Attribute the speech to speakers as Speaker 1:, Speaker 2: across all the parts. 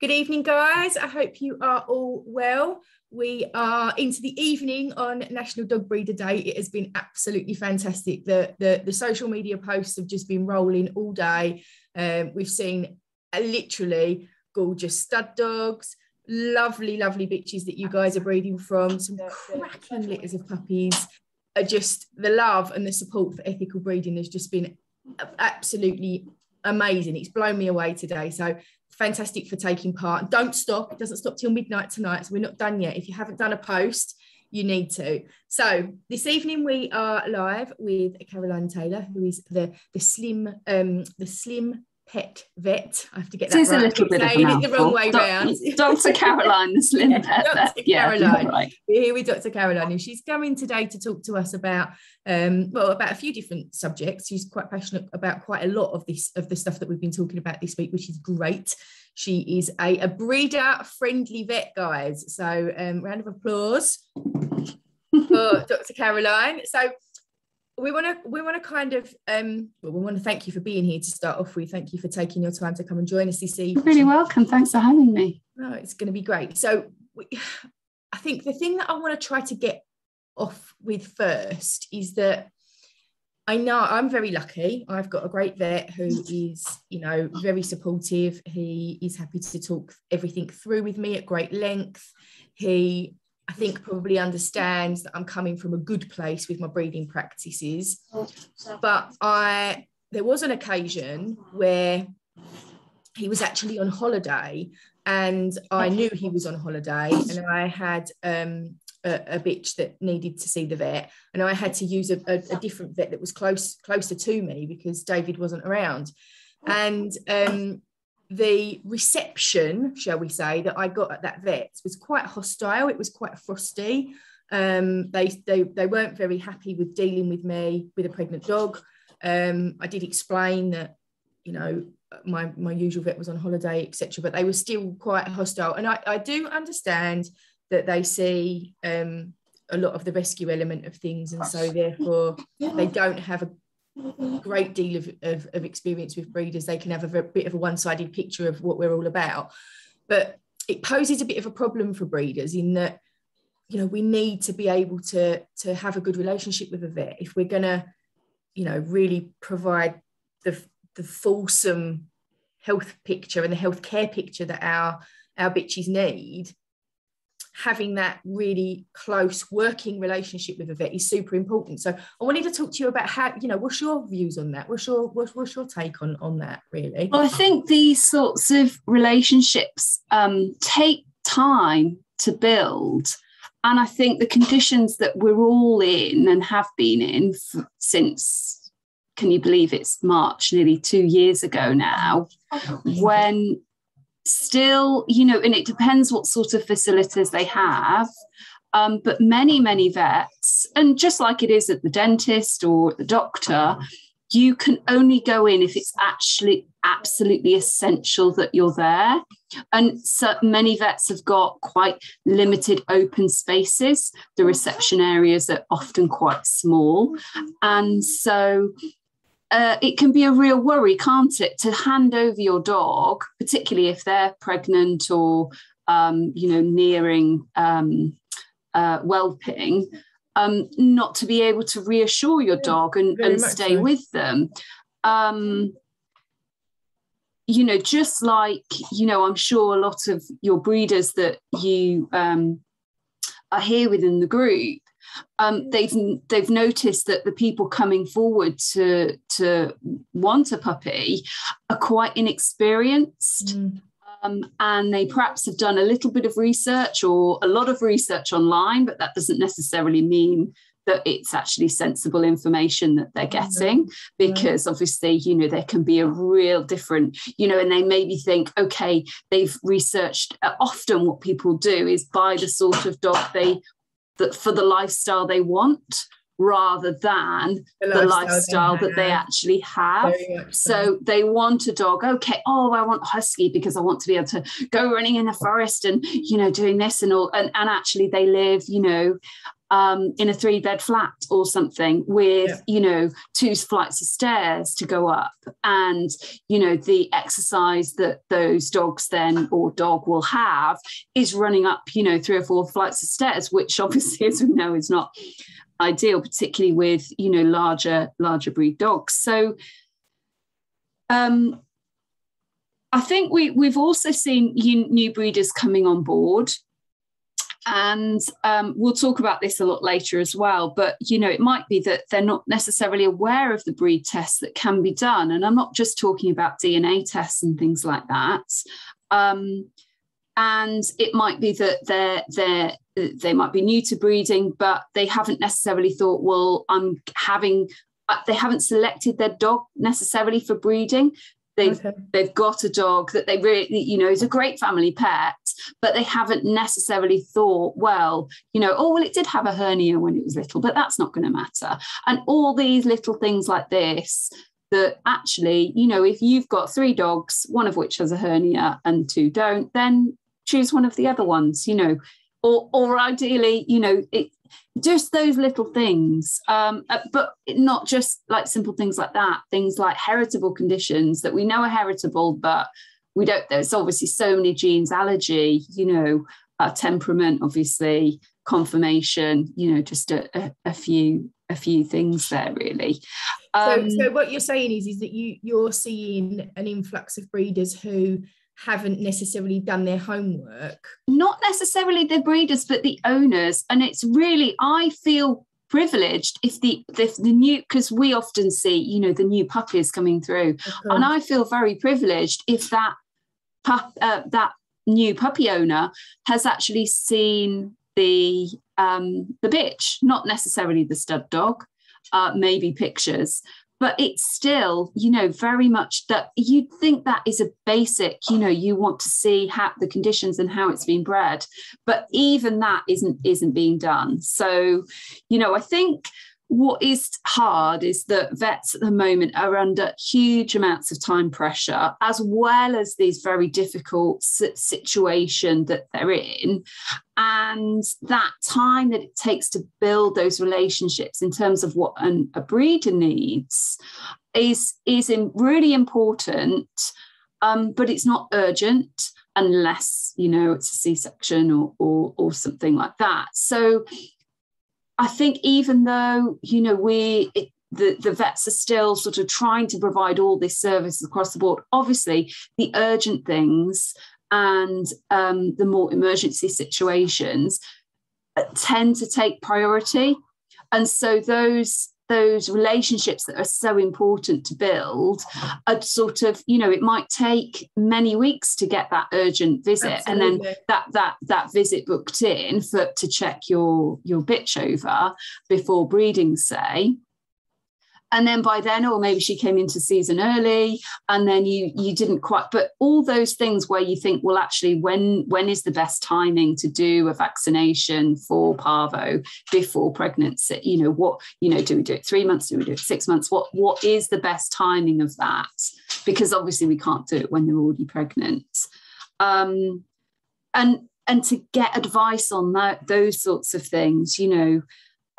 Speaker 1: Good evening, guys. I hope you are all well. We are into the evening on National Dog Breeder Day. It has been absolutely fantastic. The, the, the social media posts have just been rolling all day. Um, we've seen uh, literally gorgeous stud dogs, lovely, lovely bitches that you guys are breeding from, some cracking litters of puppies. Are just the love and the support for ethical breeding has just been absolutely amazing. It's blown me away today. So fantastic for taking part. Don't stop. It doesn't stop till midnight tonight. So we're not done yet. If you haven't done a post, you need to. So this evening we are live with Caroline Taylor, who is the the slim um the slim pet vet. I have to get that
Speaker 2: it
Speaker 1: right.
Speaker 2: a little bit of
Speaker 1: it the wrong way
Speaker 2: round. Dr. Caroline, the slim yeah, pet
Speaker 1: Dr. vet. Caroline. Yeah, right. We're here with Dr. Caroline, and she's coming today to talk to us about um, well, about a few different subjects. She's quite passionate about quite a lot of this of the stuff that we've been talking about this week, which is great. She is a, a breeder friendly vet, guys. So um, round of applause for Dr. Caroline. So we want to we want to kind of um well, we want to thank you for being here to start off with. Thank you for taking your time to come and join us this evening.
Speaker 2: You're really welcome. Thanks for having me.
Speaker 1: No it's going to be great. So we, i think the thing that i want to try to get off with first is that i know i'm very lucky. I've got a great vet who is you know very supportive. He is happy to talk everything through with me at great length. He I think probably understands that I'm coming from a good place with my breeding practices. But I there was an occasion where he was actually on holiday and I knew he was on holiday and I had um, a, a, bitch that needed to see the vet and I had to use a, a, a, different vet that was close closer to me because David wasn't around. And um, the reception, shall we say, that I got at that vet was quite hostile. It was quite frosty. Um, they, they, they weren't very happy with dealing with me with a pregnant dog. Um, I did explain that, you know, my, my usual vet was on holiday, etc. But they were still quite hostile. And I, I do understand that they see um, a lot of the rescue element of things. And so therefore they don't have a great deal of, of, of, experience with breeders, they can have a bit of a one-sided picture of what we're all about. But it poses a bit of a problem for breeders in that, you know, we need to be able to, to have a good relationship with a vet if we're gonna, you know, really provide the, the fulsome health picture and the health care picture that our our bitches need having that really close working relationship with a vet is super important. So I wanted to talk to you about how, you know, what's your views on that? What's your what's, what's your take on on that really?
Speaker 2: Well, I think these sorts of relationships um, take time to build. And I think the conditions that we're all in and have been in since, can you believe it's March, nearly two years ago now, when still, you know, and it depends what sort of facilities they have. Um, but many, many vets, and just like it is at the dentist or the doctor, you can only go in if it's actually absolutely essential that you're there. And so many vets have got quite limited open spaces. The reception areas are often quite small. And so uh, it can be a real worry, can't it, to hand over your dog, particularly if they're pregnant or um, you know nearing um, uh, whelping, um, not to be able to reassure your dog and, and stay so. with them. Um, you know, just like you know, I'm sure a lot of your breeders that you um, are here within the group um, they've they've noticed that the people coming forward to to want a puppy are quite inexperienced. Mm. Um, and they perhaps have done a little bit of research or a lot of research online, but that doesn't necessarily mean that it's actually sensible information that they're getting because obviously you know there can be a real different you know and they maybe think okay they've researched uh, often what people do is buy the sort of dog they that for the lifestyle they want rather than the, the lifestyle, lifestyle they that they actually have. So they want a dog. Okay, oh, I want husky because I want to be able to go running in the forest and you know doing this and all. And, and actually they live, you know, um, in a three bed flat or something with, yeah. you know, two flights of stairs to go up. And, you know, the exercise that those dogs then or dog will have is running up, you know, three or four flights of stairs, which obviously, as we know, is not ideal, particularly with, you know, larger, larger breed dogs. So, um, I think we, we've also seen new breeders coming on board and um, we'll talk about this a lot later as well but you know it might be that they're not necessarily aware of the breed tests that can be done. And i'm not just talking about dna tests and things like that. Um, and it might be that they're they're they might be new to breeding but they haven't necessarily thought well i'm having uh, they haven't selected their dog necessarily for breeding They've okay. they've got a dog that they really, you know, is a great family pet, but they haven't necessarily thought, well, you know, oh well, it did have a hernia when it was little, but that's not going to matter. And all these little things like this that actually, you know, if you've got three dogs, one of which has a hernia and two don't, then choose one of the other ones, you know, or or ideally, you know, it, just those little things um, uh, but not just like simple things like that things like heritable conditions that we know are heritable but we don't there's obviously so many genes allergy you know uh, temperament obviously conformation you know just a, a, a few a few things there really.
Speaker 1: Um, so, so what you're saying is is that you you're seeing an influx of breeders who haven't necessarily done their homework.
Speaker 2: Not necessarily the breeders, but the owners. And it's really, I feel privileged if the if the new because we often see you know the new puppies coming through and i feel very privileged if that pup uh, that new puppy owner has actually seen the um the bitch not necessarily the stud dog uh, maybe pictures but it's still you know very much that you'd think that is a basic you know you want to see how the conditions and how it's been bred but even that isn't isn't being done. So you know i think what is hard is that vets at the moment are under huge amounts of time pressure, as well as these very difficult situation that they're in. And that time that it takes to build those relationships in terms of what an, a breeder needs is, is really important, um, but it's not urgent unless, you know, it's a C-section or, or, or something like that. So I think even though you know we it, the, the vets are still sort of trying to provide all this service across the board. Obviously, the urgent things and um, the more emergency situations uh, tend to take priority. And so those those relationships that are so important to build are sort of you know it might take many weeks to get that urgent visit Absolutely. and then that that that visit booked in for to check your your bitch over before breeding say and then by then or maybe she came into season early and then you you didn't quite but all those things where you think well actually when when is the best timing to do a vaccination for parvo before pregnancy? You know what you know do we do it 3 months? Do we do it 6 months? What what is the best timing of that? Because obviously we can't do it when they're already pregnant. Um and and to get advice on that those sorts of things you know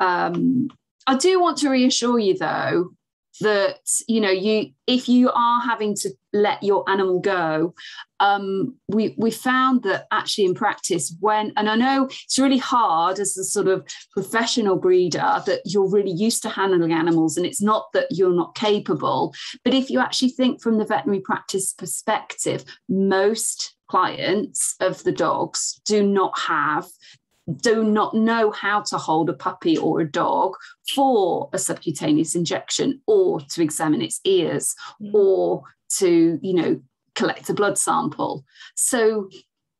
Speaker 2: um I do want to reassure you though that you know you if you are having to let your animal go um, we we found that actually in practice when and i know it's really hard as a sort of professional breeder that you're really used to handling animals and it's not that you're not capable but if you actually think from the veterinary practice perspective most clients of the dogs do not have do not know how to hold a puppy or a dog for a subcutaneous injection or to examine its ears mm. or to, you know, collect a blood sample. So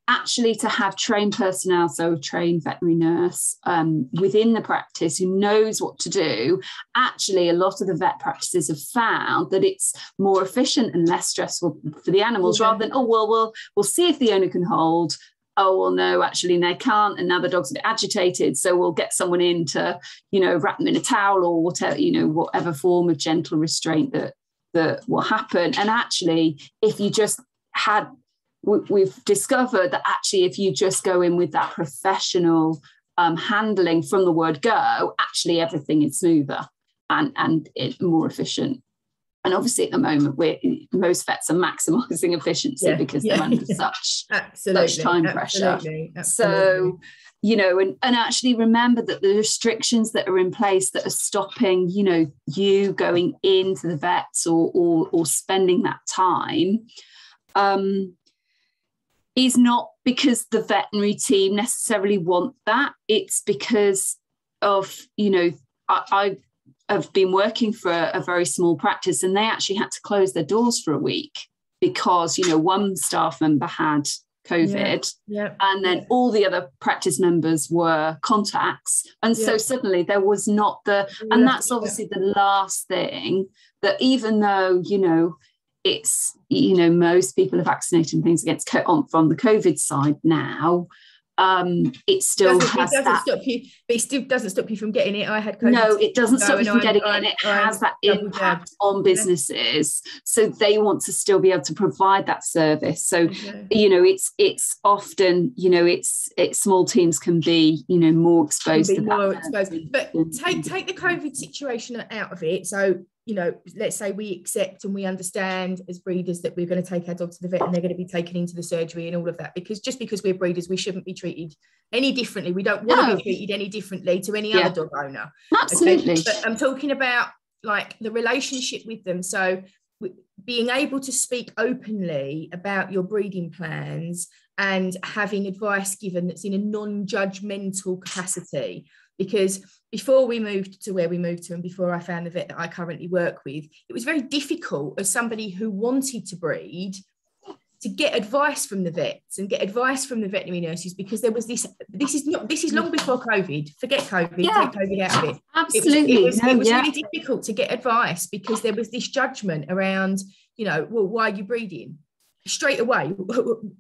Speaker 2: actually to have trained personnel, so a trained veterinary nurse um, within the practice who knows what to do, actually a lot of the vet practices have found that it's more efficient and less stressful for the animals rather than, oh, well, we'll, we'll see if the owner can hold oh well no actually they can't. And now the dog's a bit agitated. So we'll get someone in to you know wrap them in a towel or whatever you know whatever form of gentle restraint that that will happen. And actually if you just had we've discovered that actually if you just go in with that professional um, handling from the word go, actually everything is smoother and, and it, more efficient. And obviously, at the moment, we're most vets are maximising efficiency yeah, because yeah, they're under yeah. such
Speaker 1: absolutely,
Speaker 2: such time
Speaker 1: absolutely,
Speaker 2: pressure. Absolutely. So, you know, and, and actually remember that the restrictions that are in place that are stopping, you know, you going into the vets or or, or spending that time, um, is not because the veterinary team necessarily want that. It's because of, you know, I, I have been working for a, a very small practice and they actually had to close their doors for a week because, you know, one staff member had COVID.
Speaker 1: Yeah, yeah,
Speaker 2: and then
Speaker 1: yeah.
Speaker 2: all the other practice members were contacts. And so suddenly there was not the, and that's obviously the last thing that even though, you know, it's you know most people are vaccinating things against on from the COVID side now. Um, it still
Speaker 1: doesn't,
Speaker 2: has
Speaker 1: it doesn't
Speaker 2: that.
Speaker 1: stop you, but it still doesn't stop you from getting it. I had COVID
Speaker 2: no, it doesn't stop you from getting it. And it
Speaker 1: I'm-
Speaker 2: has that impact on businesses. So they want to still be able to provide that service. So you know, it's it's often you know, it's it's small teams can be you know more exposed
Speaker 1: be more
Speaker 2: that.
Speaker 1: exposed. But take take the COVID situation out of it. So you know, let's say we accept and we understand as breeders that we're going to take our dog to the vet and they're going to be taken into the surgery and all of that. Because just because we're breeders, we shouldn't be treated any differently. We don't want
Speaker 2: No.
Speaker 1: to be treated any differently to any
Speaker 2: Yeah.
Speaker 1: other dog owner.
Speaker 2: Absolutely.
Speaker 1: Okay? But I'm talking about like the relationship with them. So being able to speak openly about your breeding plans and having advice given that's in a non-judgmental capacity. Because before we moved to where we moved to and before I found the vet that I currently work with, it was very difficult as somebody who wanted to breed to get advice from the vets and get advice from the veterinary nurses because there was this this is not this is long before covid forget covid
Speaker 2: Yeah.
Speaker 1: take covid out of it it was,
Speaker 2: Absolutely.
Speaker 1: it was,
Speaker 2: No,
Speaker 1: it was
Speaker 2: yeah.
Speaker 1: really difficult to get advice because there was this judgment around, you know, well, why are you breeding? Straight away,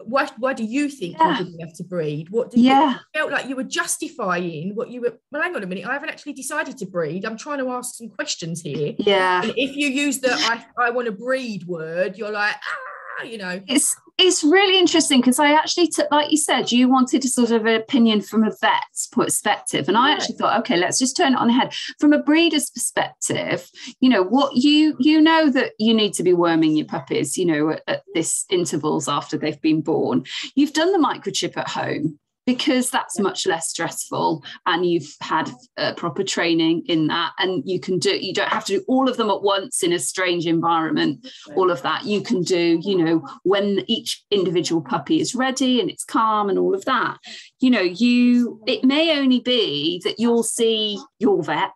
Speaker 1: why, why do you think
Speaker 2: Yeah.
Speaker 1: good enough to breed? What do
Speaker 2: Yeah.
Speaker 1: you felt like you were justifying what you were? Well, hang on a minute, I haven't actually decided to breed. I'm trying to ask some questions here.
Speaker 2: Yeah.
Speaker 1: And if you use the I, I want to breed word, you're like, ah, you know,
Speaker 2: it's it's really interesting because I actually took, like you said, you wanted a sort of an opinion from a vet's perspective, and I actually thought, okay, let's just turn it on the head from a breeder's perspective. You know what you you know that you need to be worming your puppies, you know, at, at this intervals after they've been born. You've done the microchip at home because that's much less stressful and you've had uh, proper training in that and you can do you don't have to do all of them at once in a strange environment all of that. You can do you know when each individual puppy is ready and it's calm and all of that. You know you it may only be that you'll see your vet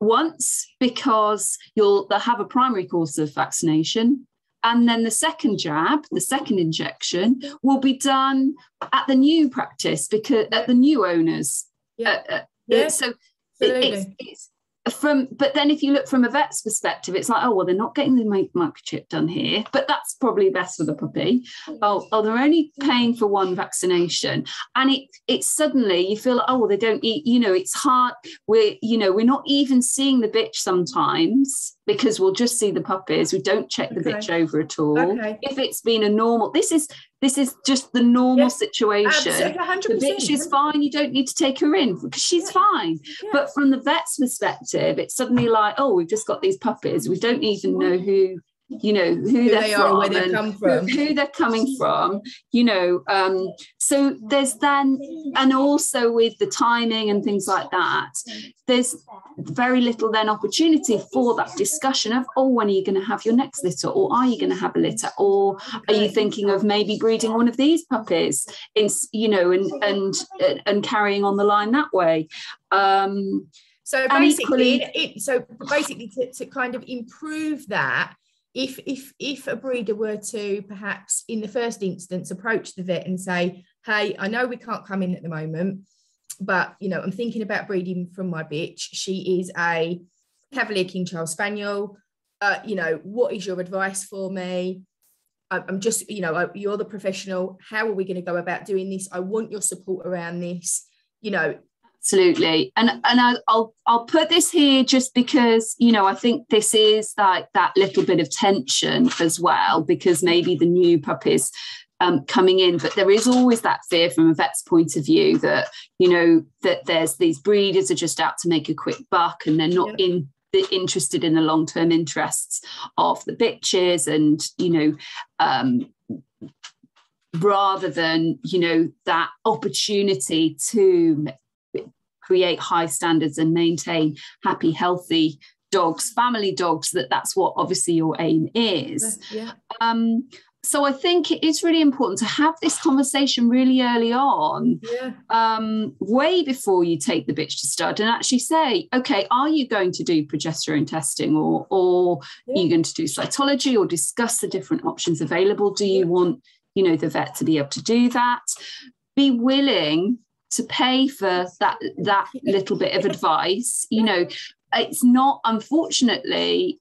Speaker 2: once because you'll they'll have a primary course of vaccination and then the second jab the second injection will be done at the new practice because at the new owners
Speaker 1: Yeah.
Speaker 2: Uh, uh,
Speaker 1: Yeah,
Speaker 2: so
Speaker 1: absolutely.
Speaker 2: it's, it's from but then if you look from a vet's perspective it's like oh well they're not getting the microchip done here but that's probably best for the puppy. Oh, oh they're only paying for one vaccination. And it it's suddenly you feel like, oh well they don't eat you know it's hard. We're you know we're not even seeing the bitch sometimes because we'll just see the puppies. We don't check the
Speaker 1: Okay.
Speaker 2: bitch over at all.
Speaker 1: Okay.
Speaker 2: if it's been a normal this is this is just the normal situation the
Speaker 1: 100%.
Speaker 2: bitch is fine you don't need to take her in because she's fine but from the vet's perspective, it's suddenly like, oh, we've just got these puppies. We don't even know who, you know, who,
Speaker 1: Who
Speaker 2: they're
Speaker 1: they
Speaker 2: from,
Speaker 1: are, where they've come
Speaker 2: who-
Speaker 1: from.
Speaker 2: who they're coming from. You know, um, so there's then, and also with the timing and things like that, there's very little then opportunity for that discussion of, oh, when are you going to have your next litter, or are you going to have a litter, or are you thinking of maybe breeding one of these puppies in you know and and and carrying on the line that way um
Speaker 1: So basically, it, so basically to, to kind of improve that, if if if a breeder were to perhaps in the first instance approach the vet and say, "Hey, I know we can't come in at the moment, but you know I'm thinking about breeding from my bitch. She is a Cavalier King Charles Spaniel. Uh, you know, what is your advice for me?" I'm just, you know, you're the professional. How are we going to go about doing this? I want your support around this. You know,
Speaker 2: absolutely and and I, i'll i'll put this here just because you know i think this is like that little bit of tension as well because maybe the new puppies um, coming in. But there is always that fear from a vet's point of view that, you know, that there's these breeders are just out to make a quick buck and they're not yeah. in the, interested in the long-term interests of the bitches and, you know, um, rather than, you know, that opportunity to create high standards and maintain happy, healthy dogs, family dogs, that that's what obviously your aim is.
Speaker 1: Yeah.
Speaker 2: Um, so I think it is really important to have this conversation really early on,
Speaker 1: yeah.
Speaker 2: um, way before you take the bitch to stud, and actually say, okay, are you going to do progesterone testing, or or yeah. are you going to do cytology, or discuss the different options available? Do you yeah. want, you know, the vet to be able to do that? Be willing to pay for that that little bit of advice you know it's not unfortunately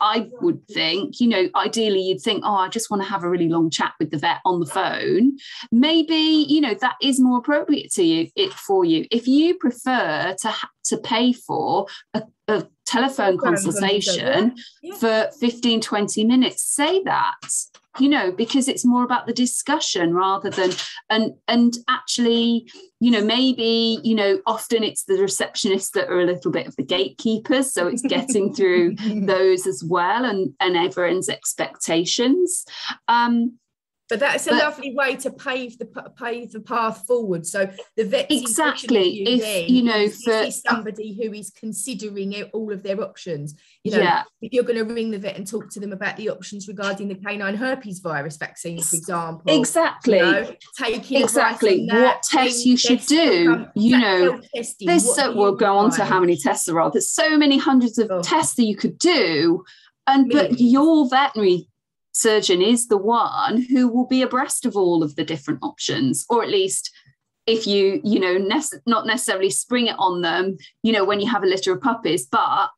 Speaker 2: i would think you know ideally you'd think oh i just want to have a really long chat with the vet on the phone. Maybe you know that is more appropriate to you it for you. If you prefer to to pay for a, a telephone consultation for 15 20 minutes say that you know because it's more about the discussion rather than and and actually you know maybe you know often it's the receptionists that are a little bit of the gatekeepers so it's getting through those as well and and everyone's expectations. Um
Speaker 1: but that's a but, lovely way to pave the pave the path forward. So the vet
Speaker 2: exactly you if you know for
Speaker 1: somebody who is considering all of their options. You know, yeah. if you're going to ring the vet and talk to them about the options regarding the canine herpes virus vaccine, for example,
Speaker 2: exactly, you know, taking exactly what tests you should do. You know, there's so we'll go on to how many tests there are. There's so many hundreds of oh. tests that you could do, and Millions. but your veterinary surgeon is the one who will be abreast of all of the different options, or at least if you, you know, not necessarily spring it on them, you know, when you have a litter of puppies, but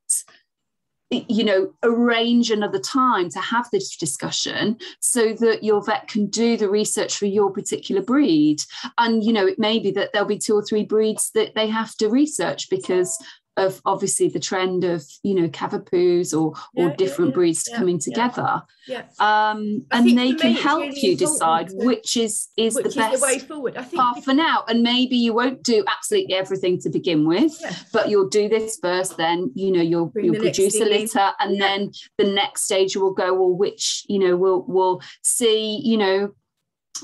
Speaker 2: you know arrange another time to have this discussion so that your vet can do the research for your particular breed. And you know it may be that there'll be two or three breeds that they have to research because of obviously the trend of you know cavapoos or yeah, or different yeah, breeds yeah, coming together
Speaker 1: yeah,
Speaker 2: um, and they can help really you decide which is is which the is best
Speaker 1: the way forward. I think
Speaker 2: path for now and maybe you won't do absolutely everything to begin with but you'll do this first then you know you'll Bring you'll produce a litter and then the next stage you will go well which you know we'll we'll see you know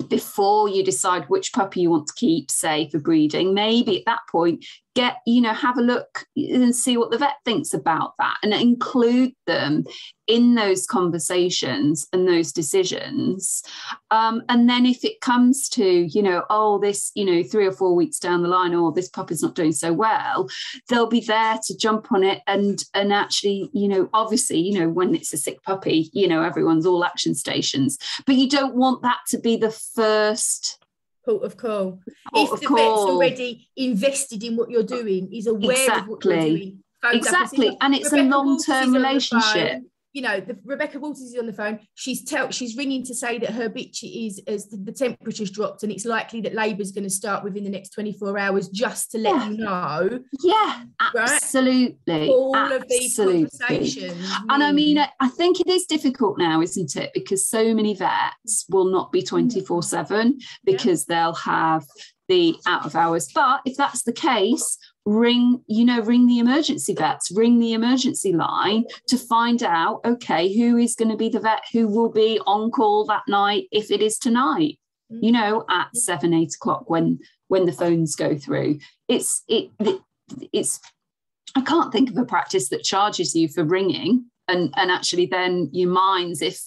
Speaker 2: before you decide which puppy you want to keep, say for breeding, maybe at that point, get, you know, have a look and see what the vet thinks about that and include them in those conversations and those decisions. Um, and then if it comes to, you know, oh, this, you know, three or four weeks down the line, or oh, this puppy's not doing so well, they'll be there to jump on it and and actually, you know, obviously, you know, when it's a sick puppy, you know, everyone's all action stations. But you don't want that to be the first
Speaker 1: port of call. Port if of the call. vet's already invested in what you're doing, is aware exactly. of what you're doing.
Speaker 2: Exactly. And it's Rebecca a long-term relationship
Speaker 1: you know, the, Rebecca Walters is on the phone. She's tell she's ringing to say that her bitch is as the, the temperature's dropped and it's likely that labour's going to start within the next 24 hours just to let yeah. you know.
Speaker 2: Yeah, right? absolutely.
Speaker 1: All absolutely. of these conversations.
Speaker 2: And I mean, mm. I think it is difficult now, isn't it? Because so many vets will not be mm. 24 7 because yeah. they'll have the out of hours. But if that's the case, ring you know ring the emergency vets ring the emergency line to find out okay who is going to be the vet who will be on call that night if it is tonight you mm-hmm. know at seven eight o'clock when when the phones go through. It's it, it it's i can't think of a practice that charges you for ringing and and actually then your minds if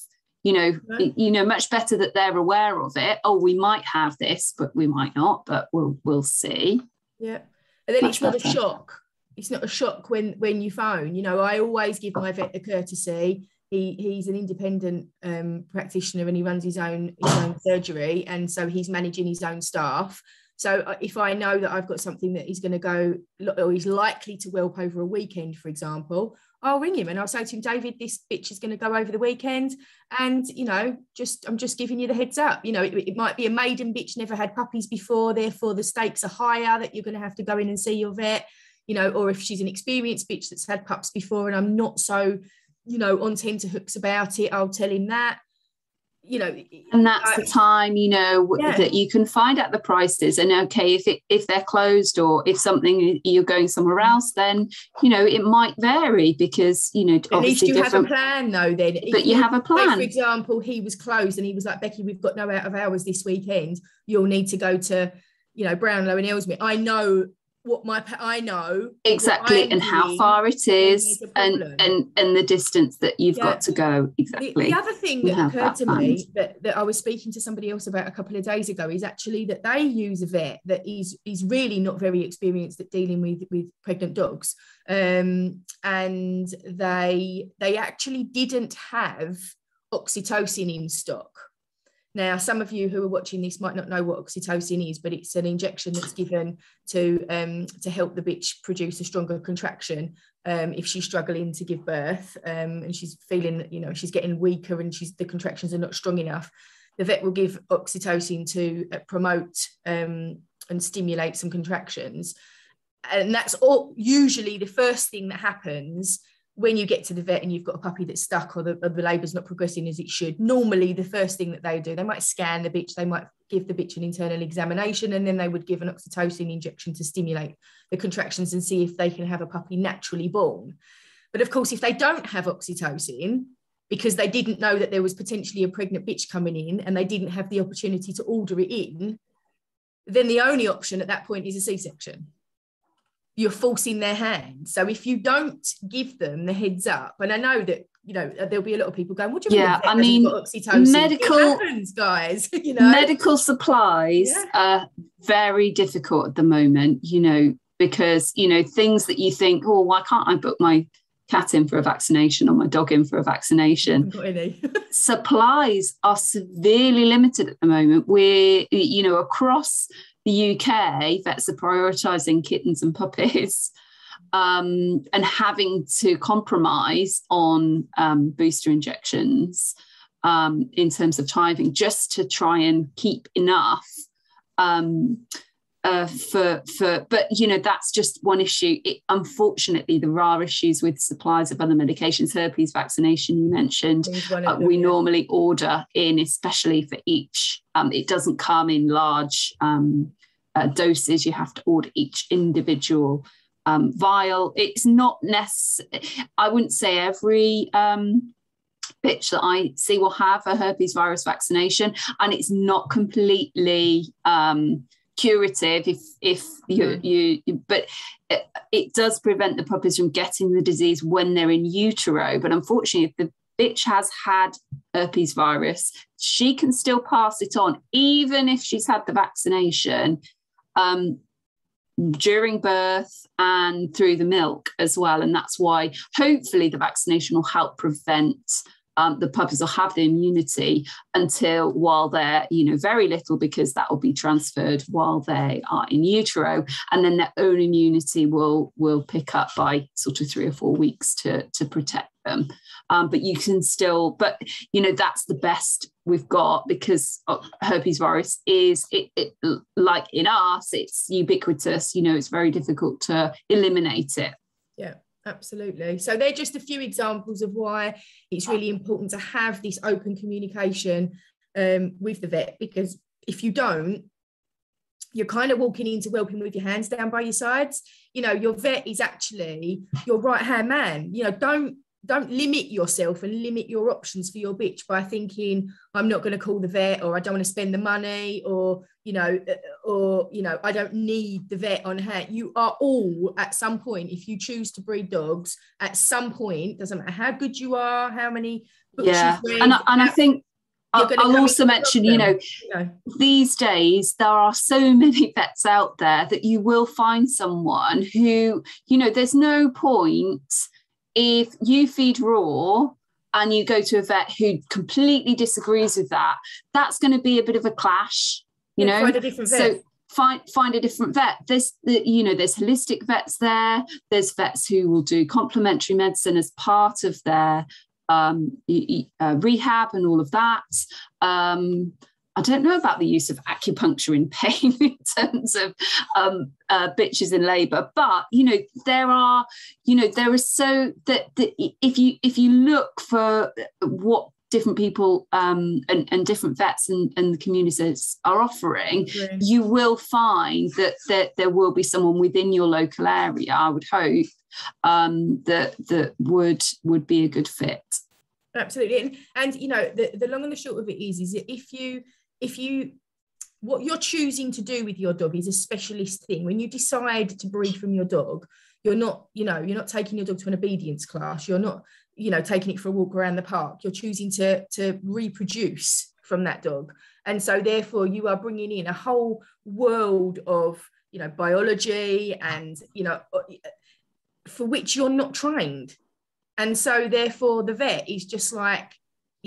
Speaker 2: you know right. you know much better that they're aware of it. Oh we might have this but we might not but we'll we'll see.
Speaker 1: Yeah and then it's not better. a shock. It's not a shock when when you phone. You know i always give my vet a courtesy. He he's an independent um, practitioner and he runs his own his own surgery. And so he's managing his own staff. So uh, if i know that i've got something that he's going to go or he's likely to whelp over a weekend for example I'll ring him and I'll say to him, David, this bitch is going to go over the weekend. And, you know, just I'm just giving you the heads up. You know, it, it, might be a maiden bitch, never had puppies before. Therefore, the stakes are higher that you're going to have to go in and see your vet, you know, or if she's an experienced bitch that's had pups before and I'm not so, you know, on tenterhooks about it, I'll tell him that. You know
Speaker 2: and that's I, the time you know yeah. that you can find out the prices and okay if it if they're closed or if something you're going somewhere mm. else then you know it might vary because you know
Speaker 1: at least you have a plan though then.
Speaker 2: But you, you, have a plan
Speaker 1: for example he was closed and he was like becky we've got no out of hours this weekend. You'll need to go to you know brownlow and Ellesmere. I know what my I know
Speaker 2: exactly and how far it is and and and the distance that you've yeah. got to go exactly.
Speaker 1: The, the other thing that occurred that to planned. me that, that I was speaking to somebody else about a couple of days ago is actually that they use a vet that is is really not very experienced at dealing with with pregnant dogs, um, and they they actually didn't have oxytocin in stock. Now, some of you who are watching this might not know what oxytocin is, but it's an injection that's given to um, to help the bitch produce a stronger contraction um, if she's struggling to give birth um, and she's feeling, you know, she's getting weaker and she's the contractions are not strong enough. The vet will give oxytocin to uh, promote um, and stimulate some contractions, and that's all usually the first thing that happens when you get to the vet and you've got a puppy that's stuck or the, or the labour's not progressing as it should, normally the first thing that they do, they might scan the bitch, they might give the bitch an internal examination, and then they would give an oxytocin injection to stimulate the contractions and see if they can have a puppy naturally born. But of course, if they don't have oxytocin, because they didn't know that there was potentially a pregnant bitch coming in and they didn't have the opportunity to order it in, then the only option at that point is a C section you're forcing their hand. So if you don't give them the heads up, and I know that you know uh, there'll be a lot of people going, "What do you
Speaker 2: yeah, mean?" I mean, medical
Speaker 1: it happens, guys. you know,
Speaker 2: medical supplies yeah. are very difficult at the moment. You know, because you know things that you think, "Oh, why can't I book my cat in for a vaccination or my dog in for a vaccination?" supplies are severely limited at the moment. We're you know across the UK, vets are prioritising kittens and puppies um, and having to compromise on um, booster injections um, in terms of timing just to try and keep enough. Um, uh, for for but you know that's just one issue it, unfortunately there are issues with supplies of other medications herpes vaccination you mentioned uh, we normally order in especially for each um, it doesn't come in large um, uh, doses. You have to order each individual um, vial. It's not necessary. I wouldn't say every um, bitch that I see will have a herpes virus vaccination, and it's not completely um, curative if if you mm. you but it, it, does prevent the puppies from getting the disease when they're in utero but unfortunately if the bitch has had herpes virus she can still pass it on even if she's had the vaccination um, during birth and through the milk as well. And that's why hopefully the vaccination will help prevent um, the puppies will have the immunity until while they're, you know, very little because that will be transferred while they are in utero, and then their own immunity will will pick up by sort of three or four weeks to to protect them. Um, but you can still, but you know, that's the best we've got because herpes virus is it, it like in us, it's ubiquitous. You know, it's very difficult to eliminate it.
Speaker 1: Yeah absolutely so they're just a few examples of why it's really important to have this open communication um, with the vet because if you don't you're kind of walking into whelping with your hands down by your sides you know your vet is actually your right hand man you know don't don't limit yourself and limit your options for your bitch by thinking i'm not going to call the vet or i don't want to spend the money or you know uh, or you know i don't need the vet on hand. You are all at some point if you choose to breed dogs at some point doesn't matter how good you are how many
Speaker 2: yeah. read, and, I, and I think I'll, I'll also mention, you know, you know, these days there are so many vets out there that you will find someone who, you know, there's no point if you feed raw and you go to a vet who completely disagrees with that, that's going to be a bit of a clash, you yeah, know.
Speaker 1: Find a different vet. So
Speaker 2: find find a different vet. There's you know there's holistic vets there. There's vets who will do complementary medicine as part of their um, uh, rehab and all of that. Um, I don't know about the use of acupuncture in pain in terms of um, uh, bitches in labour, but you know there are, you know there is so that, that if you if you look for what different people um, and, and different vets and, and the communities are offering, you will find that, that there will be someone within your local area, I would hope, um, that that would would be a good fit.
Speaker 1: Absolutely. And, and you know, the, the long and the short of it is, is that if you if you what you're choosing to do with your dog is a specialist thing. When you decide to breed from your dog, you're not, you know, you're not taking your dog to an obedience class. You're not you know taking it for a walk around the park you're choosing to to reproduce from that dog and so therefore you are bringing in a whole world of you know biology and you know uh, for which you're not trained and so therefore the vet is just like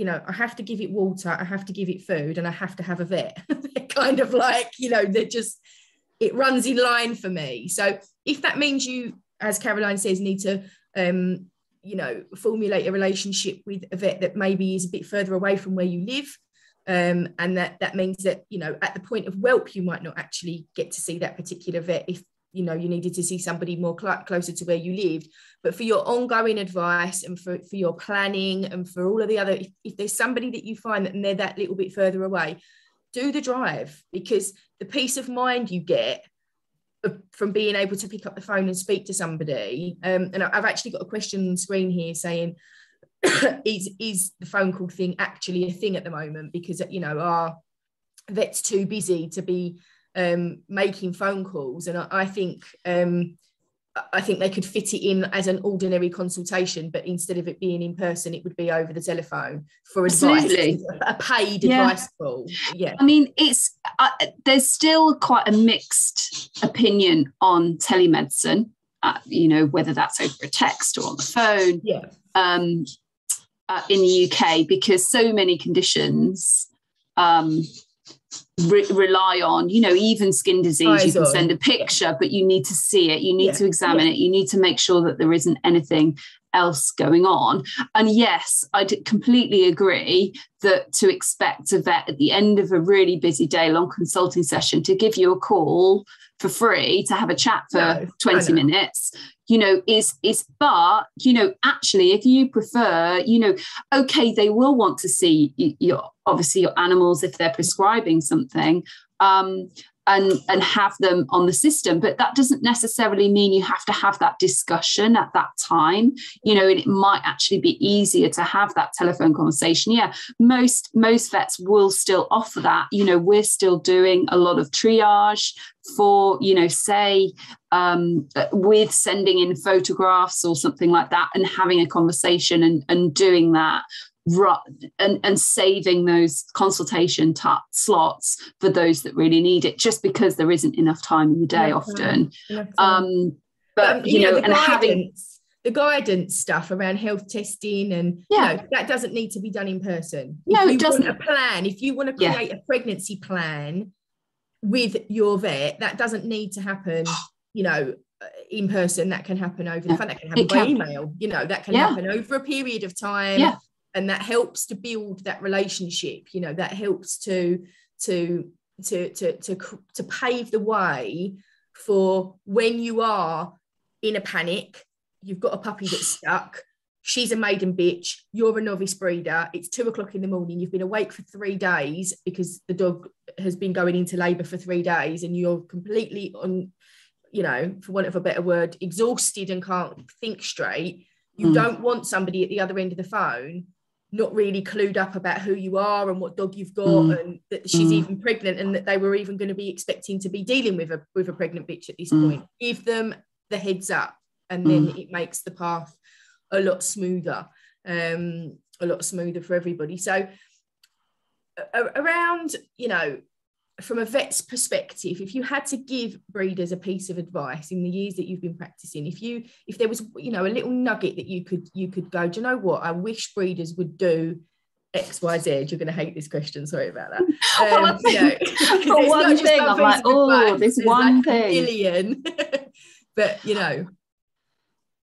Speaker 1: you know i have to give it water i have to give it food and i have to have a vet. They're kind of like you know they're just it runs in line for me. So if that means you as caroline says need to um, you know formulate a relationship with a vet that maybe is a bit further away from where you live um, and that that means that you know at the point of whelp you might not actually get to see that particular vet if you know you needed to see somebody more cl- closer to where you lived but for your ongoing advice and for, for your planning and for all of the other if, if there's somebody that you find that they're that little bit further away do the drive because the peace of mind you get from being able to pick up the phone and speak to somebody. Um, and I've actually got a question on the screen here saying, is is the phone call thing actually a thing at the moment? Because you know our vet's too busy to be um, making phone calls, and I, I think um, I think they could fit it in as an ordinary consultation, but instead of it being in person, it would be over the telephone for Absolutely. advice, a paid yeah. advice call. Yeah,
Speaker 2: I mean, it's uh, there's still quite a mixed opinion on telemedicine. Uh, you know, whether that's over a text or on the phone.
Speaker 1: Yeah.
Speaker 2: Um, uh, in the UK, because so many conditions um, re- rely on you know even skin disease Eyes you can on. send a picture yeah. but you need to see it you need yeah. to examine yeah. it you need to make sure that there isn't anything else going on and yes i completely agree that to expect a vet at the end of a really busy day long consulting session to give you a call for free to have a chat for no, 20 minutes. You know is is but you know actually if you prefer you know okay they will want to see your obviously your animals if they're prescribing something. Um and and have them on the system but that doesn't necessarily mean you have to have that discussion at that time you know and it might actually be easier to have that telephone conversation. Yeah most most vets will still offer that. You know we're still doing a lot of triage for you know say um, with sending in photographs or something like that and having a conversation and, and doing that and, and saving those consultation t- slots for those that really need it, just because there isn't enough time in the day enough often. Um, but, um, you, know, and guidance, having
Speaker 1: the guidance stuff around health testing and yeah, you know, that doesn't need to be done in person.
Speaker 2: No, it doesn't.
Speaker 1: a plan, if you want to create yeah. a pregnancy plan with your vet, that doesn't need to happen. You know, uh, in person that can happen over the phone that can happen it by can. email you know that can yeah. happen over a period of time
Speaker 2: yeah
Speaker 1: and that helps to build that relationship you know that helps to to to to to, to pave the way for when you are in a panic you've got a puppy that's stuck she's a maiden bitch you're a novice breeder it's two o'clock in the morning you've been awake for three days because the dog has been going into labor for three days and you're completely on you know for want of a better word exhausted and can't think straight you mm. don't want somebody at the other end of the phone not really clued up about who you are and what dog you've got mm. and that she's mm. even pregnant and that they were even going to be expecting to be dealing with a with a pregnant bitch at this mm. point give them the heads up and then mm. it makes the path a lot smoother um a lot smoother for everybody so around you know from a vet's perspective if you had to give breeders a piece of advice in the years that you've been practicing if you if there was you know a little nugget that you could you could go do you know what i wish breeders would do X, Y, Z. You're going to hate this question. Sorry about that. Um, well, you
Speaker 2: know, one thing, I'm like, oh, this one like thing.
Speaker 1: million. but you know,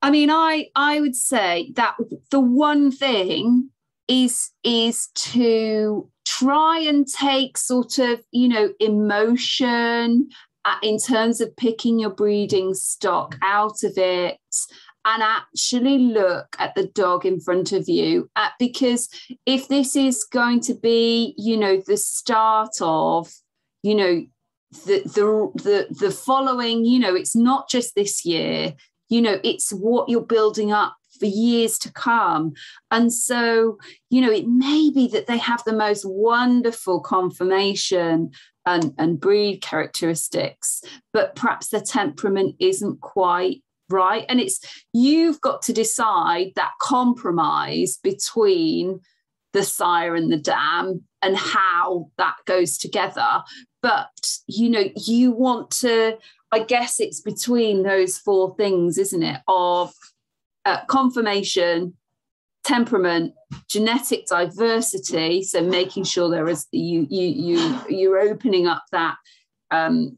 Speaker 2: I mean, I I would say that the one thing is is to try and take sort of, you know, emotion uh, in terms of picking your breeding stock out of it and actually look at the dog in front of you. Uh, because if this is going to be you know the start of you know the the the, the following you know it's not just this year you know it's what you're building up for years to come. And so, you know, it may be that they have the most wonderful conformation and, and breed characteristics, but perhaps their temperament isn't quite right. And it's you've got to decide that compromise between the sire and the dam and how that goes together. But you know, you want to, I guess it's between those four things, isn't it? Of uh, conformation, temperament, genetic diversity. So making sure there is you you you you're opening up that um,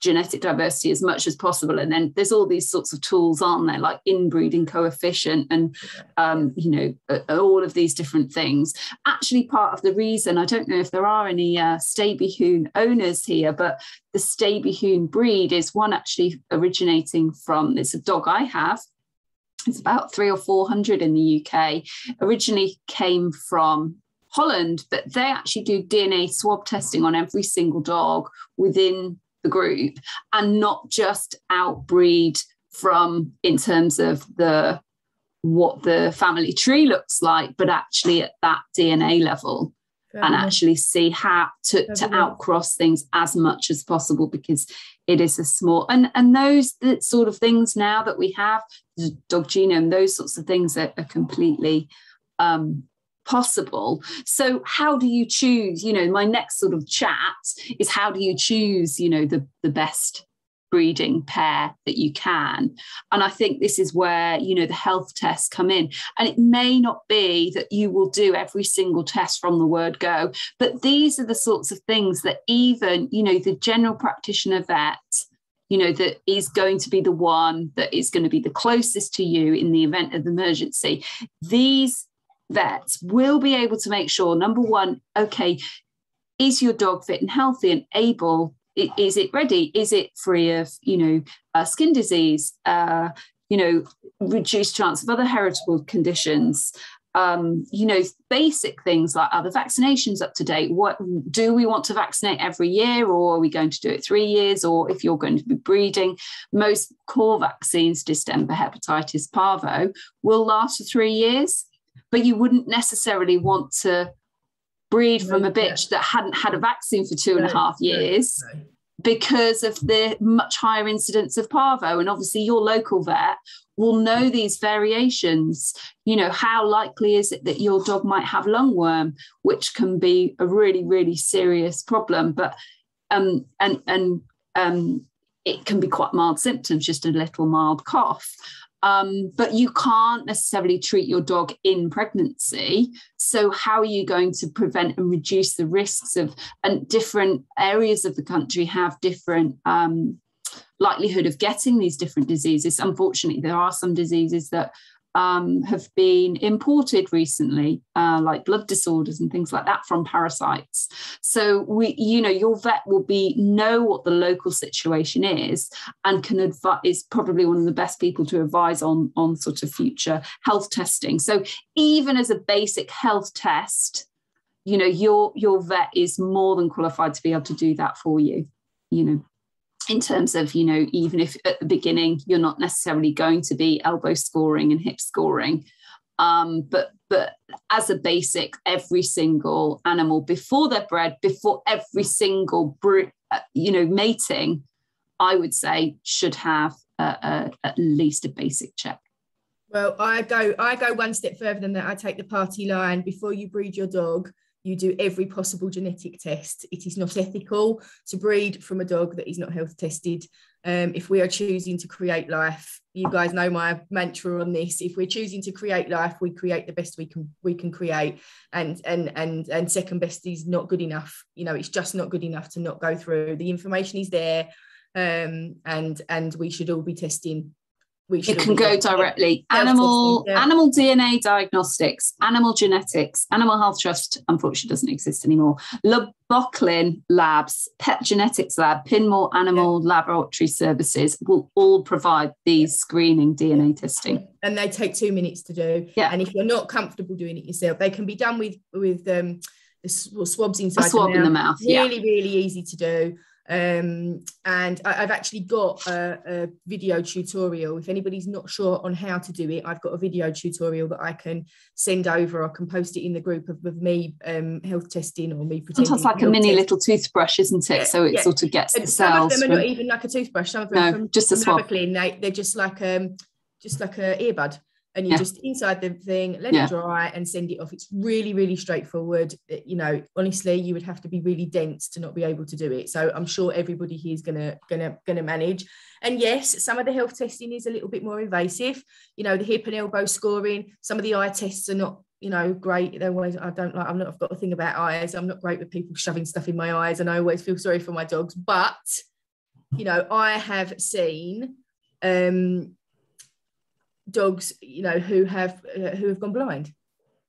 Speaker 2: genetic diversity as much as possible. And then there's all these sorts of tools, aren't there, like inbreeding coefficient and, um, you know, all of these different things. Actually, part of the reason, I don't know if there are any uh, Stabyhoun owners here, but the Stabyhoun breed is one actually originating from, it's a dog I have, it's about three or 400 in the UK, originally came from Holland, but they actually do DNA swab testing on every single dog within the group and not just outbreed from in terms of the what the family tree looks like, but actually at that DNA level and actually see how to, to outcross things as much as possible because it is a small and and those sort of things now that we have the dog genome those sorts of things are, are completely um, possible. So how do you choose you know my next sort of chat is how do you choose you know the the best breeding pair that you can. And I think this is where, you know, the health tests come in. And it may not be that you will do every single test from the word go, but these are the sorts of things that even, you know, the general practitioner vet, you know, that is going to be the one that is going to be the closest to you in the event of emergency. These vets will be able to make sure number one, okay, is your dog fit and healthy and able is it ready? Is it free of, you know, uh, skin disease? Uh, you know, reduced chance of other heritable conditions. Um, you know, basic things like are the vaccinations up to date? What do we want to vaccinate every year, or are we going to do it three years? Or if you're going to be breeding, most core vaccines, distemper, hepatitis, parvo, will last for three years, but you wouldn't necessarily want to breed from a bitch that hadn't had a vaccine for two and a half years because of the much higher incidence of parvo. And obviously, your local vet will know these variations. You know, how likely is it that your dog might have lungworm, which can be a really, really serious problem. But um, and and um, it can be quite mild symptoms, just a little mild cough. Um, but you can't necessarily treat your dog in pregnancy. So, how are you going to prevent and reduce the risks of, and different areas of the country have different um, likelihood of getting these different diseases? Unfortunately, there are some diseases that um, have been imported recently, uh, like blood disorders and things like that from parasites. So we, you know, your vet will be know what the local situation is and can advise is probably one of the best people to advise on on sort of future health testing. So even as a basic health test, you know, your your vet is more than qualified to be able to do that for you. You know in terms of you know even if at the beginning you're not necessarily going to be elbow scoring and hip scoring um, but but as a basic every single animal before they're bred before every single uh, you know mating i would say should have a, a, at least a basic check.
Speaker 1: Well i go i go one step further than that. I take the party line before you breed your dog you do every possible genetic test. It is not ethical to breed from a dog that is not health tested. Um, if we are choosing to create life, you guys know my mantra on this. If we're choosing to create life, we create the best we can we can create, and and and and second best is not good enough. You know, it's just not good enough to not go through. The information is there, um, and and we should all be testing
Speaker 2: it can go directly. Animal
Speaker 1: yeah.
Speaker 2: animal DNA diagnostics, animal genetics, Animal Health Trust unfortunately doesn't exist anymore. Laboklin Labs, Pet Genetics Lab, Pinmore Animal Laboratory Services will all provide these screening DNA testing.
Speaker 1: and they take two minutes to do.
Speaker 2: Yeah.
Speaker 1: And if you're not comfortable doing it yourself, they can be done with with um, the swabs
Speaker 2: A swab
Speaker 1: the
Speaker 2: in the
Speaker 1: mouth.
Speaker 2: mouth. Yeah.
Speaker 1: Really, really easy to do. Um, and I, I've actually got a, a video tutorial. If anybody's not sure on how to do it, I've got a video tutorial that I can send over. I can post it in the group of, of me um, health testing or me pretending.
Speaker 2: Sometimes like a mini
Speaker 1: test.
Speaker 2: little toothbrush, isn't it?
Speaker 1: Yeah,
Speaker 2: So it
Speaker 1: yeah.
Speaker 2: sort of gets the
Speaker 1: And some of them are not even like a toothbrush. Some of them
Speaker 2: No,
Speaker 1: from,
Speaker 2: just a
Speaker 1: from
Speaker 2: swab.
Speaker 1: They, they're just like um just like a earbud. And you
Speaker 2: Yeah.
Speaker 1: just inside the thing, let
Speaker 2: Yeah.
Speaker 1: it dry and send it off. It's really, really straightforward. It- you know, honestly, you would have to be really dense to not be able to do it. So I'm sure everybody here is gonna gonna gonna manage. And yes, some of the health testing is a little bit more invasive. You know, the hip and elbow scoring, some of the eye tests are not you know, great. They're always, I don't like, I'm not, I've got a thing about eyes. I'm not great with people shoving stuff in my eyes, and I always feel sorry for my dogs. But, you know, I have seen um, dogs, you know, who have uh, who have gone blind,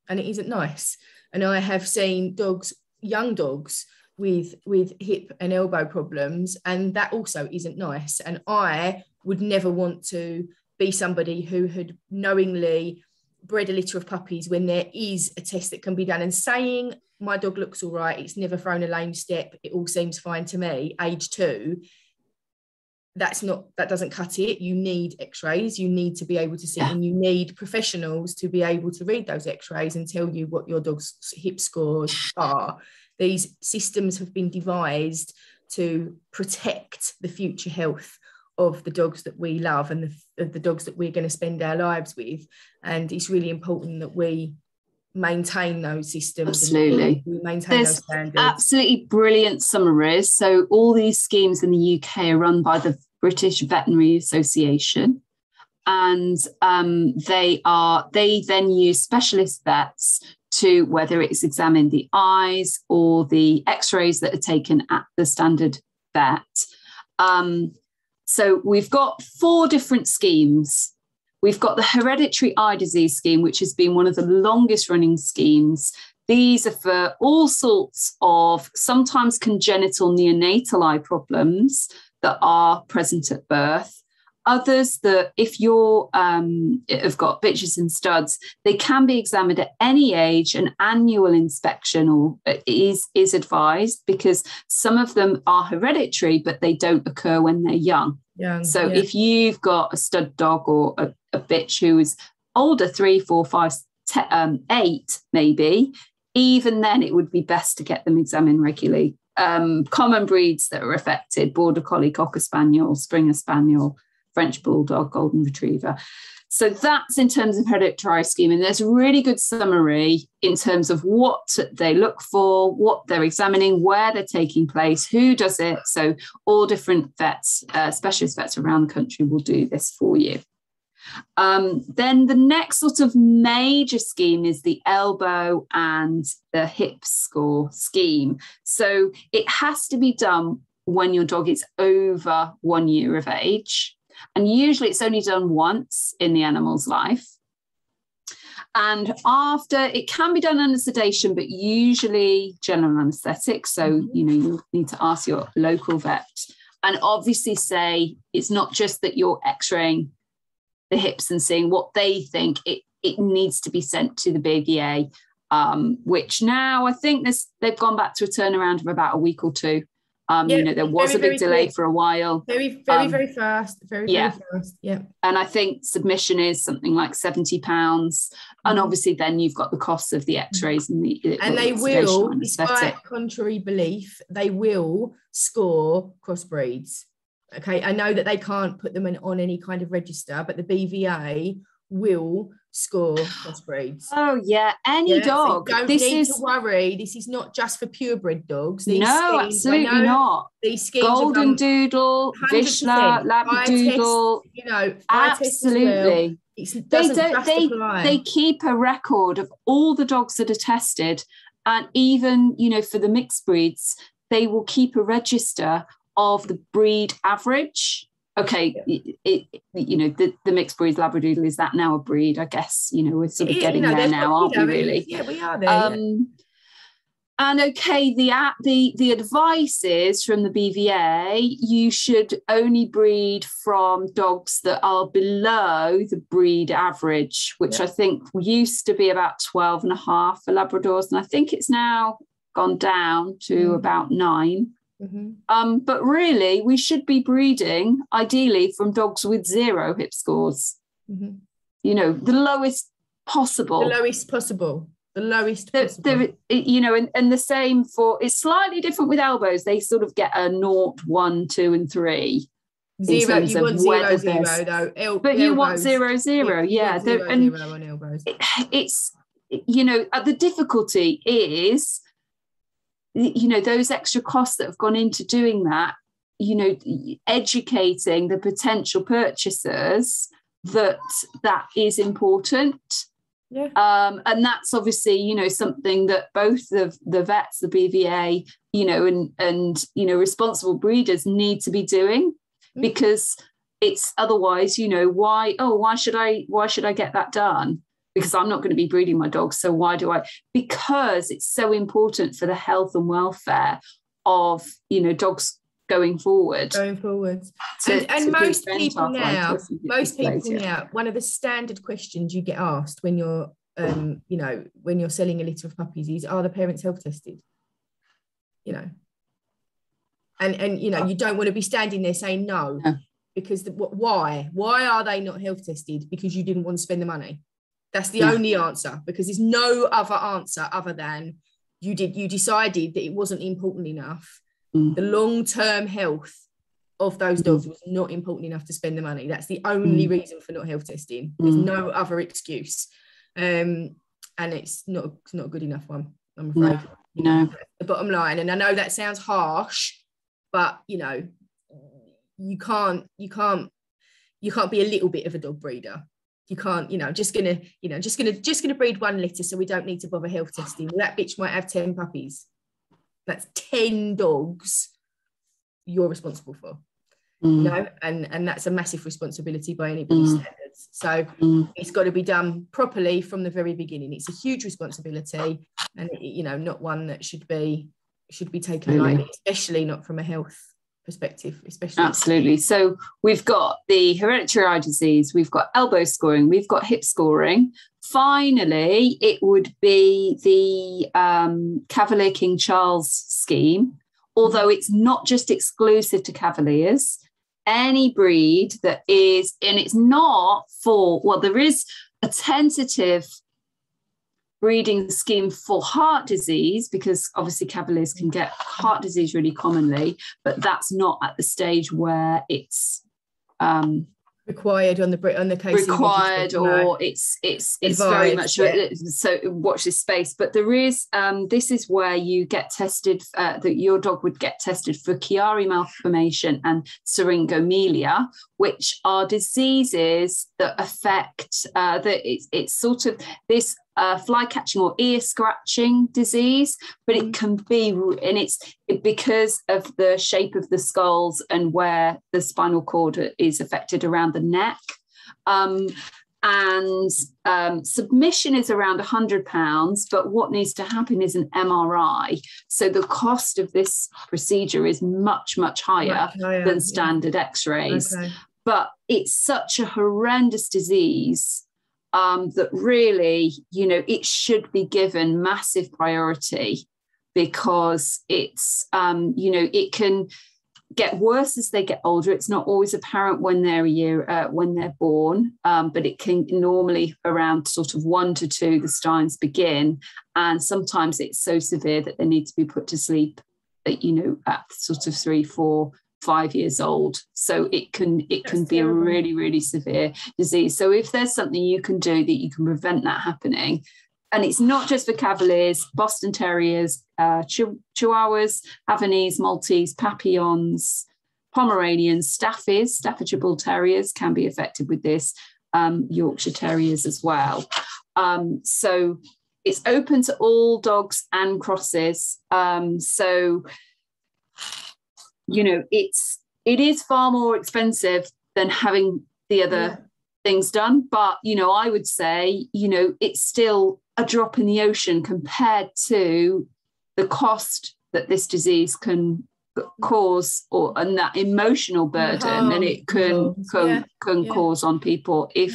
Speaker 1: and it isn't nice. And I have seen dogs, young dogs, with with hip and elbow problems, and that also isn't nice. And I would never want to be somebody who had knowingly bred a litter of puppies when there is a test that can be done and saying my dog looks all right it's never thrown a lame step it all seems fine to me age two that's not that doesn't cut it. You need x-rays. You need to be able to see
Speaker 2: Yeah.
Speaker 1: and you need professionals to be able to read those x-rays and tell you what your dog's hip scores are. These systems have been devised to protect the future health of the dogs that we love and the, of the dogs that we're going to spend our lives with. And it's really important that we maintain those systems
Speaker 2: Absolutely.
Speaker 1: we maintain
Speaker 2: There's absolutely brilliant summaries. So all these schemes in the UK are run by the British Veterinary Association, and um, they are they then use specialist vets to whether it's examine the eyes or the X-rays that are taken at the standard vet. Um, so we've got four different schemes. We've got the hereditary eye disease scheme, which has been one of the longest running schemes. These are for all sorts of sometimes congenital neonatal eye problems that are present at birth. Others that, if you're um, have got bitches and studs, they can be examined at any age. An annual inspection or uh, is is advised because some of them are hereditary, but they don't occur when they're young.
Speaker 1: young
Speaker 2: So
Speaker 1: yeah.
Speaker 2: if you've got a stud dog or a, a bitch who is older, three, four, five, te- um, eight, maybe, even then it would be best to get them examined regularly. Um, common breeds that are affected border collie, cocker spaniel, springer spaniel, French bulldog, golden retriever. So that's in terms of hereditary scheme. And there's a really good summary in terms of what they look for, what they're examining, where they're taking place, who does it. So all different vets, uh, specialist vets around the country will do this for you. Um, then the next sort of major scheme is the elbow and the hip score scheme. So it has to be done when your dog is over one year of age. And usually it's only done once in the animal's life. And after it can be done under sedation, but usually general anesthetic. So, you know, you need to ask your local vet and obviously say it's not just that you're x raying the hips and seeing what they think, it, it needs to be sent to the BVA, um, which now I think this, they've gone back to a turnaround of about a week or two. Um, you know, there was
Speaker 1: very,
Speaker 2: a big delay
Speaker 1: quick.
Speaker 2: for a while.
Speaker 1: very very
Speaker 2: um,
Speaker 1: very fast very
Speaker 2: yeah.
Speaker 1: very fast yeah
Speaker 2: And I think submission is something like £70. And
Speaker 1: Mhm.
Speaker 2: obviously, then you've got the costs of the x rays and the
Speaker 1: and they will despite contrary belief they will score crossbreeds okay i know that they can't put them in, on any kind of register but the bva will score crossbreeds
Speaker 2: Oh, yeah. Any
Speaker 1: Yeah, so
Speaker 2: dog.
Speaker 1: don't
Speaker 2: this
Speaker 1: need
Speaker 2: is.
Speaker 1: to worry this is not just for purebred dogs These
Speaker 2: No,
Speaker 1: schemes-
Speaker 2: absolutely not.
Speaker 1: these schemes
Speaker 2: Golden Doodle,
Speaker 1: 100%. Vizsla,
Speaker 2: Labradoodle.
Speaker 1: you know well.
Speaker 2: Absolutely.
Speaker 1: It's- it
Speaker 2: They don't. They
Speaker 1: apply.
Speaker 2: they keep a record of all the dogs that are tested, and even you know for the mixed breeds, they will keep a register of the breed average. Okay, it, it, you know, the, the mixed breed Labradoodle, is that now a breed? I guess, you know, we're sort of getting you know, there now, aren't we really?
Speaker 1: Yeah, we are there. Um, yeah.
Speaker 2: And okay, the the the advice is from the BVA, you should only breed from dogs that are below the breed average, which yeah. I think used to be about 12 and a half for Labradors. And I think it's now gone down to mm. about 9 mm-hmm. um, but really, we should be breeding ideally from dogs with zero hip scores. Mm-hmm. You know, the lowest possible.
Speaker 1: The lowest possible. The lowest the,
Speaker 2: the, you know, and, and the same for it's slightly different with elbows. They sort of get a naught, one, two, and three.
Speaker 1: Zero, you want zero, zero though. El-
Speaker 2: but
Speaker 1: elbows.
Speaker 2: you want zero, zero, yeah.
Speaker 1: Zero, and zero on elbows. It,
Speaker 2: it's you know, uh, the difficulty is you know those extra costs that have gone into doing that you know educating the potential purchasers that that is important
Speaker 1: yeah.
Speaker 2: Um, and that's obviously, you know, something that both the the vets, the BVA, you know, and and you know, responsible breeders need to be doing mm. because it's otherwise, you know, why, oh, why should I why should I get that done? Because I'm not going to be breeding my dogs. So why do I? Because it's so important for the health and welfare of you know dogs going forward.
Speaker 1: Going forward. To, and, and most people now, most people yeah. now, one of the standard questions you get asked when you're um, you know, when you're selling a litter of puppies is are the parents health tested? You know. And and you know, you don't want to be standing there saying no. no. Because the, why? Why are they not health tested? Because you didn't want to spend the money. That's the yeah. only answer because there's no other answer other than you did you decided that it wasn't important enough. Mm. The long-term health of those mm. dogs was not important enough to spend the money. That's the only mm. reason for not health testing. There's mm. no other excuse. Um, and it's not it's not a good enough one, I'm afraid.
Speaker 2: No. no.
Speaker 1: The bottom line. And I know that sounds harsh, but you know, you can't you can't you can't be a little bit of a dog breeder you can't you know just gonna you know just gonna just gonna breed one litter so we don't need to bother health testing well, that bitch might have 10 puppies that's 10 dogs you're responsible for mm. you know and and that's a massive responsibility by anybody's mm. standards so mm. it's got to be done properly from the very beginning it's a huge responsibility and you know not one that should be should be taken really? lightly especially not from a health perspective, especially.
Speaker 2: Absolutely. So we've got the hereditary eye disease, we've got elbow scoring, we've got hip scoring. Finally, it would be the um, Cavalier King Charles scheme, although it's not just exclusive to Cavaliers. Any breed that is, and it's not for, well, there is a tentative breeding scheme for heart disease, because obviously Cavaliers can get heart disease really commonly, but that's not at the stage where it's um,
Speaker 1: required on the on the case
Speaker 2: required or it's it's it's Advised, very much yeah. so watch this space but there is um this is where you get tested uh, that your dog would get tested for Chiari malformation and syringomyelia which are diseases that affect uh that it's, it's sort of this uh, fly catching or ear scratching disease, but it mm. can be, and it's because of the shape of the skulls and where the spinal cord is affected around the neck. Um, and um, submission is around £100, but what needs to happen is an MRI. So the cost of this procedure is much, much higher, much higher than standard yeah. x rays. Okay. But it's such a horrendous disease um, that really, you know, it should be given massive priority because it's, um, you know, it can get worse as they get older. It's not always apparent when they're a year uh, when they're born, um, but it can normally around sort of one to two the signs begin, and sometimes it's so severe that they need to be put to sleep. That you know at sort of three, four, five years old. So it can it can be terrible. a really really severe disease. So if there's something you can do that you can prevent that happening and it's not just for cavaliers boston terriers uh, chihuahuas havanese maltese papillons pomeranians staffies staffordshire bull terriers can be affected with this um, yorkshire terriers as well. Um, so it's open to all dogs and crosses. Um, so you know it's it is far more expensive than having the other
Speaker 1: Yeah.
Speaker 2: things done. But you know, I would say, you know, it's still a drop in the ocean compared to the cost that this disease can mm. cause or and that emotional burden and it can can,
Speaker 1: Yeah,
Speaker 2: can
Speaker 1: yeah.
Speaker 2: cause on people if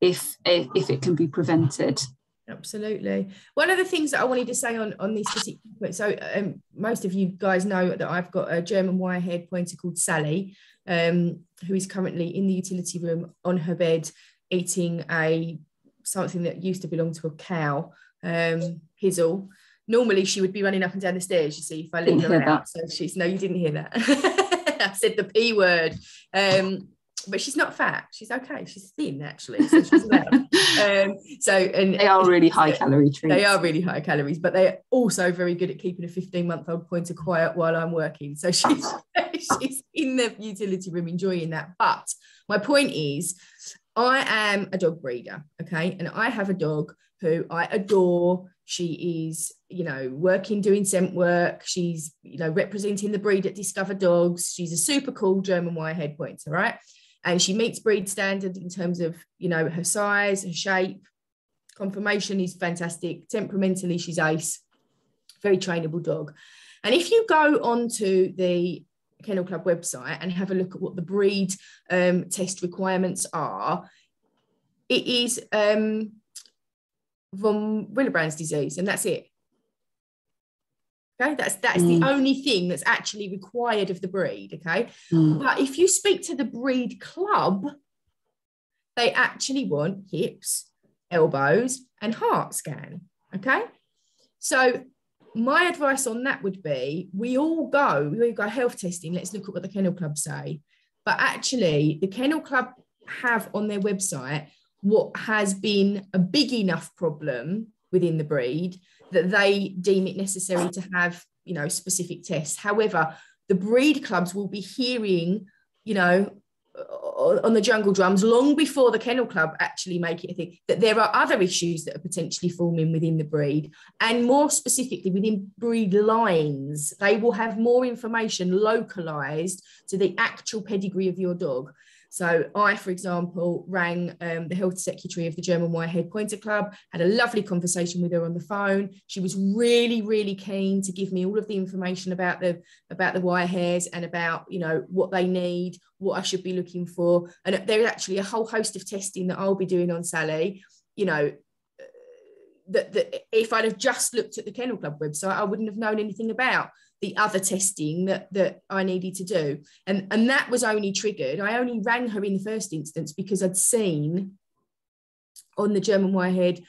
Speaker 2: if if it can be prevented.
Speaker 1: Absolutely. One of the things that I wanted to say on on this particular point, so um, most of you guys know that I've got a German wire wirehaired pointer called Sally, um, who is currently in the utility room on her bed eating a something that used to belong to a cow, um, pizzle. Normally she would be running up and down the stairs, you see, if I leave her out. So she's no, you didn't hear that. I said the P word. Um, but she's not fat. She's okay. She's thin actually. So she's um, so and
Speaker 2: they are really high calorie treats.
Speaker 1: they are really high calories, but they're also very good at keeping a 15 month old pointer quiet while I'm working. So she's she's in the utility room enjoying that. But my point is, I am a dog breeder, okay, and I have a dog who I adore. She is, you know, working doing scent work. She's, you know, representing the breed at Discover Dogs. She's a super cool German wirehaired pointer, right? And she meets breed standard in terms of, you know, her size, her shape, conformation is fantastic. Temperamentally, she's ace. Very trainable dog. And if you go onto the Kennel Club website and have a look at what the breed um, test requirements are, it is um, von Willebrand's disease, and that's it. Okay, that's that's
Speaker 2: Mm.
Speaker 1: the only thing that's actually required of the breed. Okay,
Speaker 2: Mm.
Speaker 1: but if you speak to the breed club, they actually want hips, elbows, and heart scan. Okay. So my advice on that would be we all go, we all go health testing. Let's look at what the kennel club say. But actually, the kennel club have on their website what has been a big enough problem within the breed that they deem it necessary to have, you know, specific tests. However, the breed clubs will be hearing, you know, on the jungle drums long before the kennel club actually make it a thing that there are other issues that are potentially forming within the breed and more specifically within breed lines they will have more information localized to the actual pedigree of your dog so I, for example, rang um, the health secretary of the German Wirehaired Pointer Club, had a lovely conversation with her on the phone. She was really, really keen to give me all of the information about the about the wire hairs and about you know what they need, what I should be looking for. And there's actually a whole host of testing that I'll be doing on Sally. You know, that, that if I'd have just looked at the Kennel Club website, I wouldn't have known anything about the other testing that that I needed to do. And, and that was only triggered. I only rang her in the first instance because I'd seen on the German Wirehaired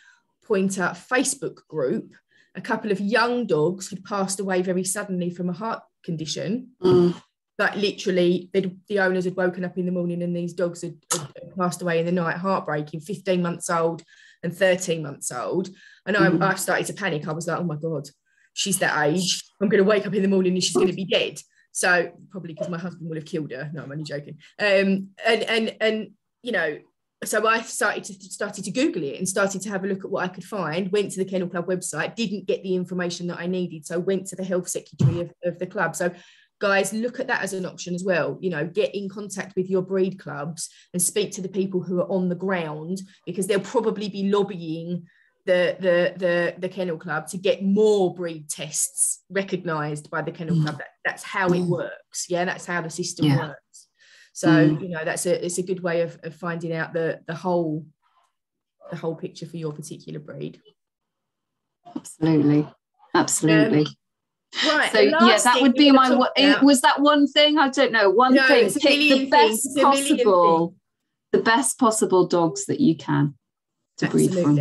Speaker 1: Pointer Facebook group a couple of young dogs had passed away very suddenly from a heart condition.
Speaker 2: Mm.
Speaker 1: Like literally, the owners had woken up in the morning and these dogs had, had- passed away in the night, heartbreaking, 15 months old and 13 months old. And I,
Speaker 2: Mhm.
Speaker 1: I started to panic. I was like, oh my God, she's that age. I'm going to wake up in the morning and she's going to be dead. So probably because my husband would have killed her. No, I'm only joking. Um, and and and you know, so I started to started to Google it and started to have a look at what I could find. Went to the Kennel Club website, didn't get the information that I needed, so went to the health secretary of, of the club. So guys, look at that as an option as well. You know, get in contact with your breed clubs and speak to the people who are on the ground because they'll probably be lobbying the the the, the kennel club to get more breed tests recognized by the kennel
Speaker 2: Mm.
Speaker 1: club that, that's how it
Speaker 2: Mm.
Speaker 1: works yeah that's how the system
Speaker 2: Yeah.
Speaker 1: works so
Speaker 2: Mm.
Speaker 1: you know that's a it's a good way of, of finding out the the whole the whole picture for your particular breed
Speaker 2: Absolutely. Absolutely.
Speaker 1: right
Speaker 2: so yeah, that would be my. it- Was that one thing? I don't know. One
Speaker 1: No,
Speaker 2: thing. Pick the best possible, the best possible dogs that you can to breed from.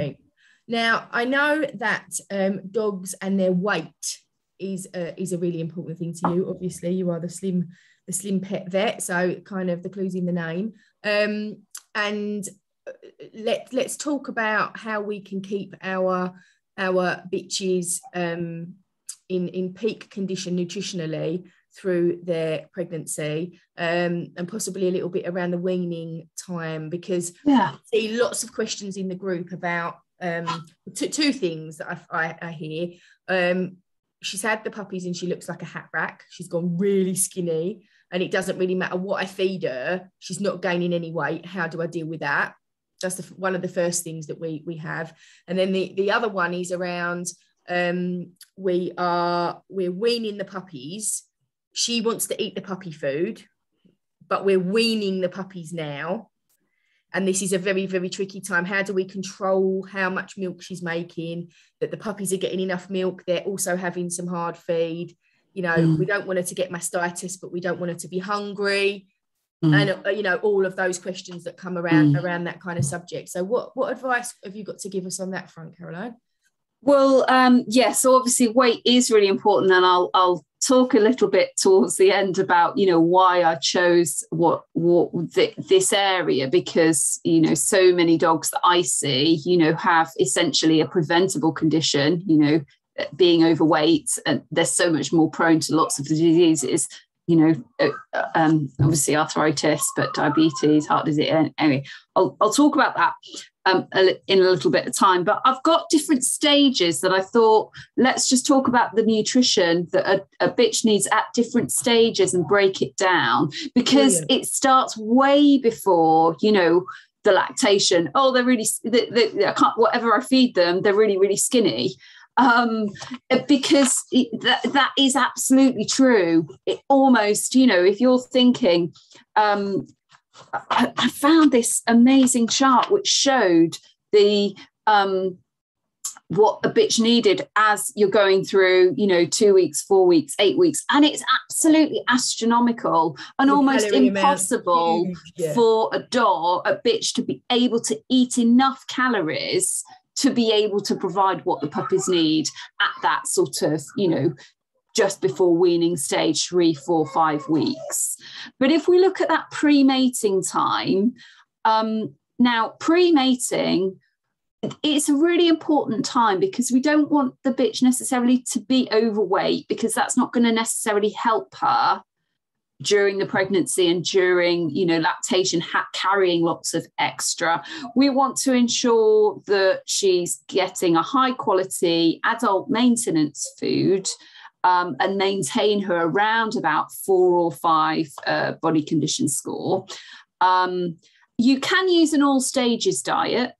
Speaker 1: Now, I know that um, dogs and their weight is a, is a really important thing to you. Obviously, you are the slim the slim pet vet, so kind of the clues in the name. Um, and uh, let let's talk about how we can keep our our bitches um, in in peak condition nutritionally through their pregnancy um, and possibly a little bit around the weaning time because
Speaker 2: Yeah.
Speaker 1: see lots of questions in the group about um, two, two things that I, I, I hear. Um, she's had the puppies and she looks like a hat rack. She's gone really skinny and it doesn't really matter what I feed her, she's not gaining any weight. How do I deal with that? That's the, one of the first things that we we have. And then the, the other one is around um, we are we're weaning the puppies. She wants to eat the puppy food, but we're weaning the puppies now. And this is a very, very tricky time. How do we control how much milk she's making? That the puppies are getting enough milk. They're also having some hard feed. You know, mm. we don't want her to get mastitis, but we don't want her to be hungry. Mm. And uh, you know, all of those questions that come around mm. around that kind of subject. So, what what advice have you got to give us on that front, Caroline?
Speaker 2: Well, um, yes, yeah, so obviously weight is really important, and I'll I'll talk a little bit towards the end about you know why I chose what what th- this area because you know so many dogs that I see you know have essentially a preventable condition you know being overweight and they're so much more prone to lots of diseases you know uh, um, obviously arthritis but diabetes heart disease anyway. I'll, I'll talk about that um, in a little bit of time. But I've got different stages that I thought let's just talk about the nutrition that a, a bitch needs at different stages and break it down because Brilliant. it starts way before you know the lactation. Oh, they're really they, they, I can't whatever I feed them, they're really really skinny. Um, because it, that, that is absolutely true. It almost, you know, if you're thinking, um, I, I found this amazing chart which showed the um, what a bitch needed as you're going through, you know, two weeks, four weeks, eight weeks. And it's absolutely astronomical and the almost impossible yeah. for a dog, a bitch to be able to eat enough calories to be able to provide what the puppies need at that sort of, you know, just before weaning stage three, four, five weeks. But if we look at that pre mating time, um, now pre mating, it's a really important time because we don't want the bitch necessarily to be overweight because that's not going to necessarily help her during the pregnancy and during you know lactation ha- carrying lots of extra we want to ensure that she's getting a high quality adult maintenance food um, and maintain her around about four or five uh, body condition score. Um, you can use an all stages diet,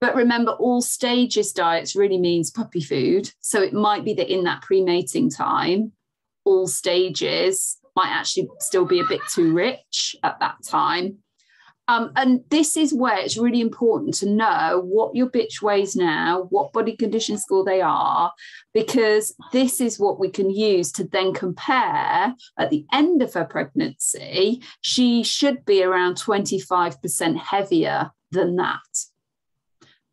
Speaker 2: but remember, all stages diets really means puppy food. So it might be that in that pre mating time, all stages might actually still be a bit too rich at that time. Um, and this is where it's really important to know what your bitch weighs now, what body condition score they are, because this is what we can use to then compare at the end of her pregnancy. She should be around 25% heavier than that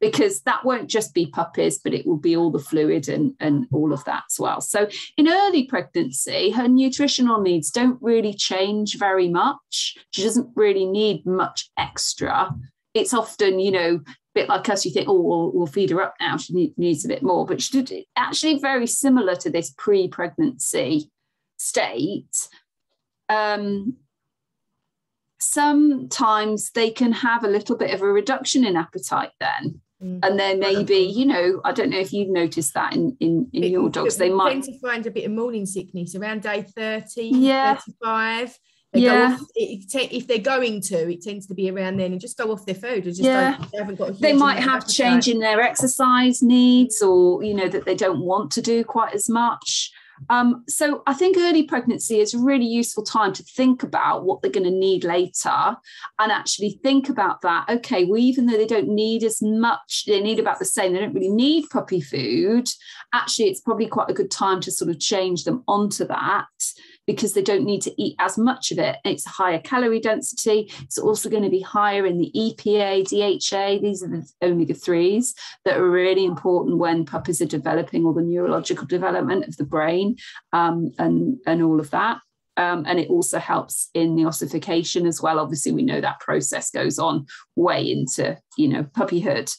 Speaker 2: because that won't just be puppies, but it will be all the fluid and, and all of that as well. So, in early pregnancy, her nutritional needs don't really change very much. She doesn't really need much extra. It's often, you know, a bit like us, you think, oh, we'll, we'll feed her up now. She need, needs a bit more, but she actually very similar to this pre pregnancy state. Um, sometimes they can have a little bit of a reduction in appetite then Mm. And then maybe, you know, I don't know if you've noticed that in, in, in your dogs. They might
Speaker 1: tend to find a bit of morning sickness around day 30, yeah. 35. They yeah. Off, it, if they're going to, it tends to be around then and just go off their food. Just yeah. they haven't got
Speaker 2: they might have change in their exercise needs or, you know, that they don't want to do quite as much. Um, so I think early pregnancy is a really useful time to think about what they're going to need later and actually think about that. Okay, well, even though they don't need as much, they need about the same, they don't really need puppy food. Actually, it's probably quite a good time to sort of change them onto that because they don't need to eat as much of it. It's a higher calorie density. It's also going to be higher in the EPA, DHA. These are only the omega 3s that are really important when puppies are developing all the neurological development of the brain um, and, and all of that. Um, and it also helps in the ossification as well. Obviously, we know that process goes on way into, you know, puppyhood.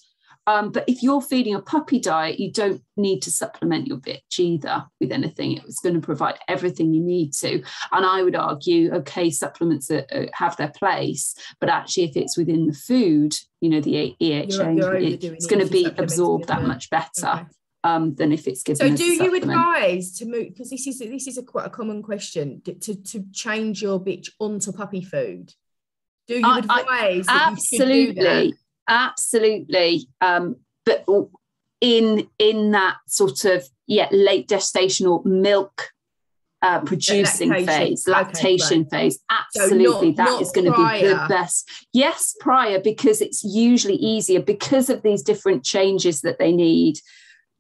Speaker 2: Um, but if you're feeding a puppy diet, you don't need to supplement your bitch either with anything. It's going to provide everything you need to. And I would argue, okay, supplements are, are, have their place, but actually, if it's within the food, you know, the EHA, you're, you're it's going to be absorbed that much better. Okay. um, than if it's given.
Speaker 1: So, do you advise to move? Because this is this is a quite a common question to to change your bitch onto puppy food. Do you
Speaker 2: I- I-
Speaker 1: advise? that you should do that?
Speaker 2: absolutely absolutely. Um but in in that sort of yeah late gestational milk uh, producing
Speaker 1: lactation.
Speaker 2: phase
Speaker 1: Okay,
Speaker 2: lactation
Speaker 1: right.
Speaker 2: phase.
Speaker 1: So
Speaker 2: absolutely.
Speaker 1: Not-
Speaker 2: that
Speaker 1: not
Speaker 2: is going to be the best. Yes prior because it's usually easier because of these different changes that they need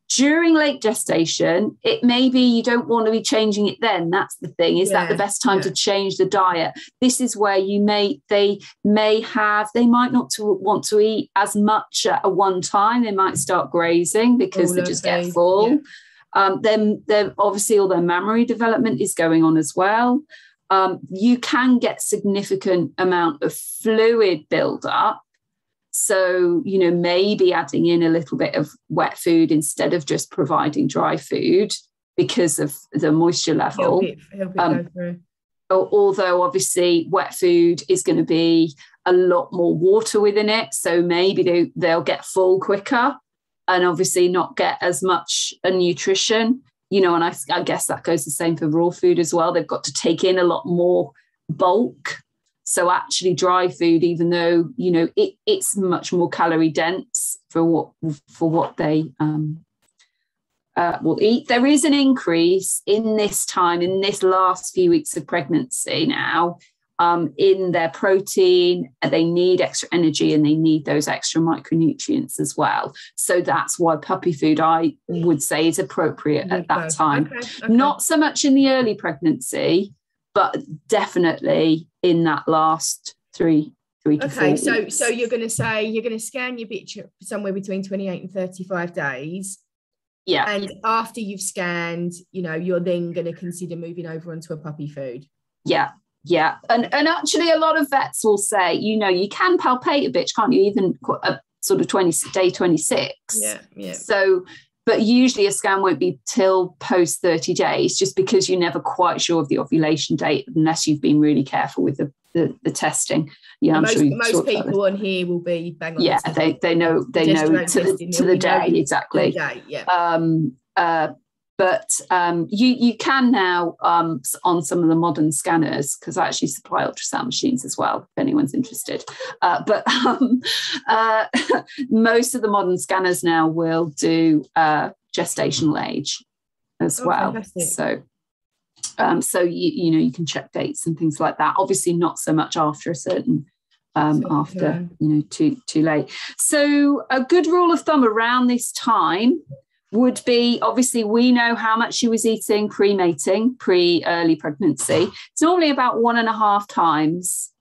Speaker 2: during late gestation it may be you don't want to be changing it then. That's the thing. Is that the best time to change the diet? This is where you may they may have they might not to want to eat as much at a one time. They might start grazing because they just get full.
Speaker 1: yeah.
Speaker 2: um, then then obviously all their mammary development is going on as well. Um, you can get significant amount of fluid buildup so you know maybe adding in a little bit of wet food instead of just providing dry food because of the moisture level
Speaker 1: Help it, help it
Speaker 2: Um. Although obviously wet food is going to be a lot more water within it so maybe they, they'll get full quicker and obviously not get as much a nutrition you know and I, I guess that goes the same for raw food as well they've got to take in a lot more bulk so actually dry food even though you know it, it's much more calorie dense for what for what they um, uh, will eat. There is an increase in this time, in this last few weeks of pregnancy now, um, in their protein. They need extra energy and they need those extra micronutrients as well. So that's why puppy food, I would say, is appropriate at that time.
Speaker 1: Okay, okay.
Speaker 2: Not so much in the early pregnancy, but definitely in that last three, three to four
Speaker 1: Okay, so
Speaker 2: weeks.
Speaker 1: so you're going to say you're going to scan your bitch somewhere between 28 and 35 days,
Speaker 2: yeah,
Speaker 1: and after you've scanned, you know, you're then going to consider moving over onto a puppy food.
Speaker 2: Yeah, yeah, and and actually, a lot of vets will say, you know, you can palpate a bitch, can't you? Even a uh, sort of twenty day twenty six.
Speaker 1: Yeah, yeah.
Speaker 2: So, but usually a scan won't be till post thirty days, just because you're never quite sure of the ovulation date unless you've been really careful with the the, the testing. Yeah, I'm
Speaker 1: most
Speaker 2: sure
Speaker 1: most people on here will be bang on.
Speaker 2: Yeah,
Speaker 1: to
Speaker 2: they they know they know to the, to the day
Speaker 1: the
Speaker 2: exactly
Speaker 1: day, yeah.
Speaker 2: um, uh, but um, you you can now um, on some of the modern scanners because I actually supply ultrasound machines as well if anyone's interested. Uh, but um, uh, most of the modern scanners now will do uh, gestational age as
Speaker 1: Oh,
Speaker 2: well.
Speaker 1: fantastic.
Speaker 2: So. Um, so you you know you can check dates and things like that. Obviously, not so much after a certain um, after you know too too late. So a good rule of thumb around this time would be obviously we know how much she was eating pre-mating, pre-early pregnancy. It's normally about one and a half times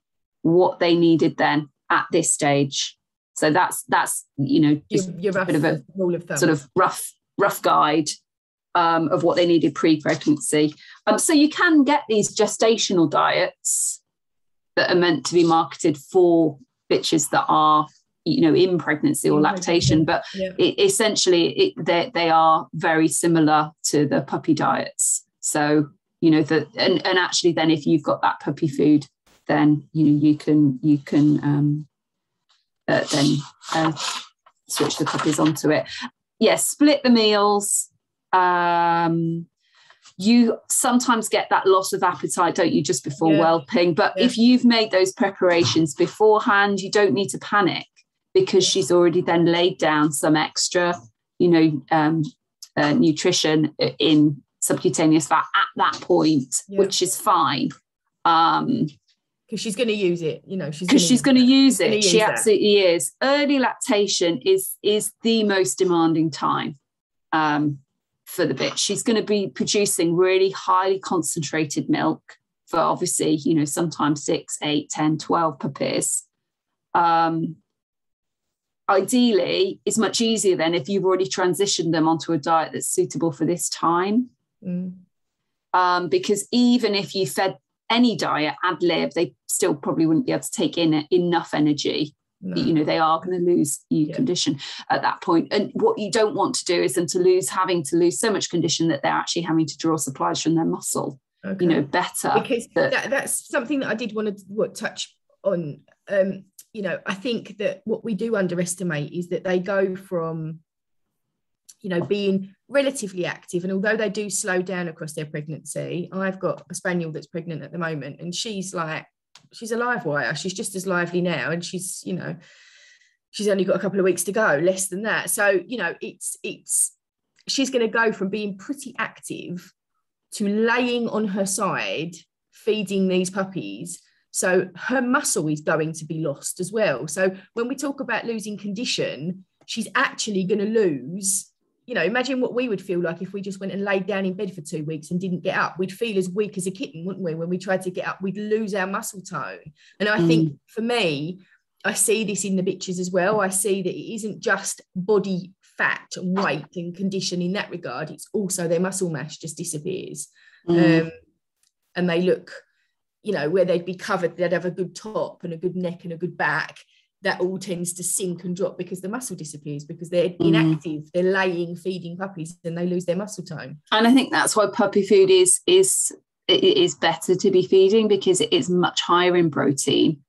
Speaker 2: what they needed then at this stage. So that's that's you know just
Speaker 1: Your, your rough
Speaker 2: bit of a
Speaker 1: of
Speaker 2: sort of rough rough guide um, of what they needed pre-pregnancy. Um, so you can get these gestational diets that are meant to be marketed for bitches that are you know in pregnancy or
Speaker 1: In
Speaker 2: lactation,
Speaker 1: pregnancy,
Speaker 2: but
Speaker 1: yeah.
Speaker 2: it, essentially it, they, they are very similar to the puppy diets. So you know that and, and actually then if you've got that puppy food, then you know you can you can um, uh, then uh, switch the puppies onto it. Yes, split the meals. Um, you sometimes get that loss of appetite, don't you, just before
Speaker 1: Yeah.
Speaker 2: whelping? But
Speaker 1: Yeah.
Speaker 2: if you've made those preparations beforehand, you don't need to panic because she's already then laid down some extra, you know, um, uh, nutrition in subcutaneous fat at that point,
Speaker 1: Yeah.
Speaker 2: which is fine. Um,
Speaker 1: because she's going to use it. You know, she's
Speaker 2: because she's going to use it.
Speaker 1: use
Speaker 2: she
Speaker 1: that.
Speaker 2: absolutely is. Early lactation is is the most demanding time um, for the bitch. She's going to be producing really highly concentrated milk for obviously, you know, sometimes six, eight, 10, 12 puppies. Um, ideally, it's much easier then if you've already transitioned them onto a diet that's suitable for this time
Speaker 1: Mm.
Speaker 2: um, because even if you fed any diet ad lib, they still probably wouldn't be able to take in enough energy.
Speaker 1: No.
Speaker 2: You know, they are going to lose you
Speaker 1: Yeah.
Speaker 2: condition at that point. And what you don't want to do is them to lose, having to lose so much condition that they're actually having to draw supplies from their muscle.
Speaker 1: Okay.
Speaker 2: You know, better.
Speaker 1: because
Speaker 2: that-
Speaker 1: that, that's something that I did want to what, touch on. Um, you know, I think that what we do underestimate is that they go from, you know, being relatively active. And although they do slow down across their pregnancy, I've got a spaniel that's pregnant at the moment, and she's like, she's a live wire. She's just as lively now, and she's, you know, she's only got a couple of weeks to go, less than that. So, you know, it's it's she's going to go from being pretty active to laying on her side, feeding these puppies. So her muscle is going to be lost as well. So when we talk about losing condition, she's actually going to lose you know, imagine what we would feel like if we just went and laid down in bed for two weeks and didn't get up. We'd feel as weak as a kitten, wouldn't we? When we tried to get up, we'd lose our muscle tone. And I mm. think for me, I see this in the bitches as well. I see that it isn't just body fat and weight and condition in that regard, it's also their muscle mass just disappears. Mm. Um, and they look, you know, where they'd be covered, they'd have a good top and a good neck and a good back that all tends to sink and drop because the muscle disappears because they're mm. inactive they're laying feeding puppies and they lose their muscle tone
Speaker 2: and i think that's why puppy food is is it is better to be feeding because it is much higher in protein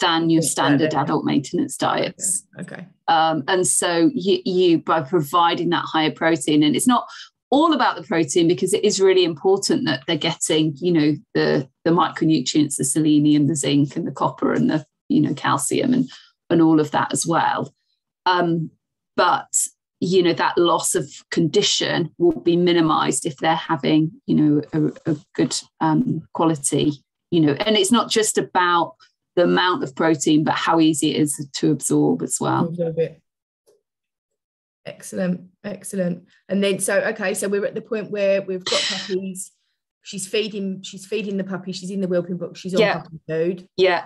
Speaker 2: than your standard adult maintenance diets
Speaker 1: okay, okay.
Speaker 2: Um, and so you, you by providing that higher protein and it's not all about the protein because it is really important that they're getting you know the the micronutrients the selenium the zinc and the copper and the you know calcium and and all of that as well. Um, but you know that loss of condition will be minimized if they're having you know a, a good um, quality you know and it's not just about the amount of protein but how easy it is to absorb as well
Speaker 1: excellent excellent. And then so okay so we're at the point where we've got puppies. She's feeding she's feeding the puppy. She's in the whelping box she's on yeah. puppy food.
Speaker 2: Yeah.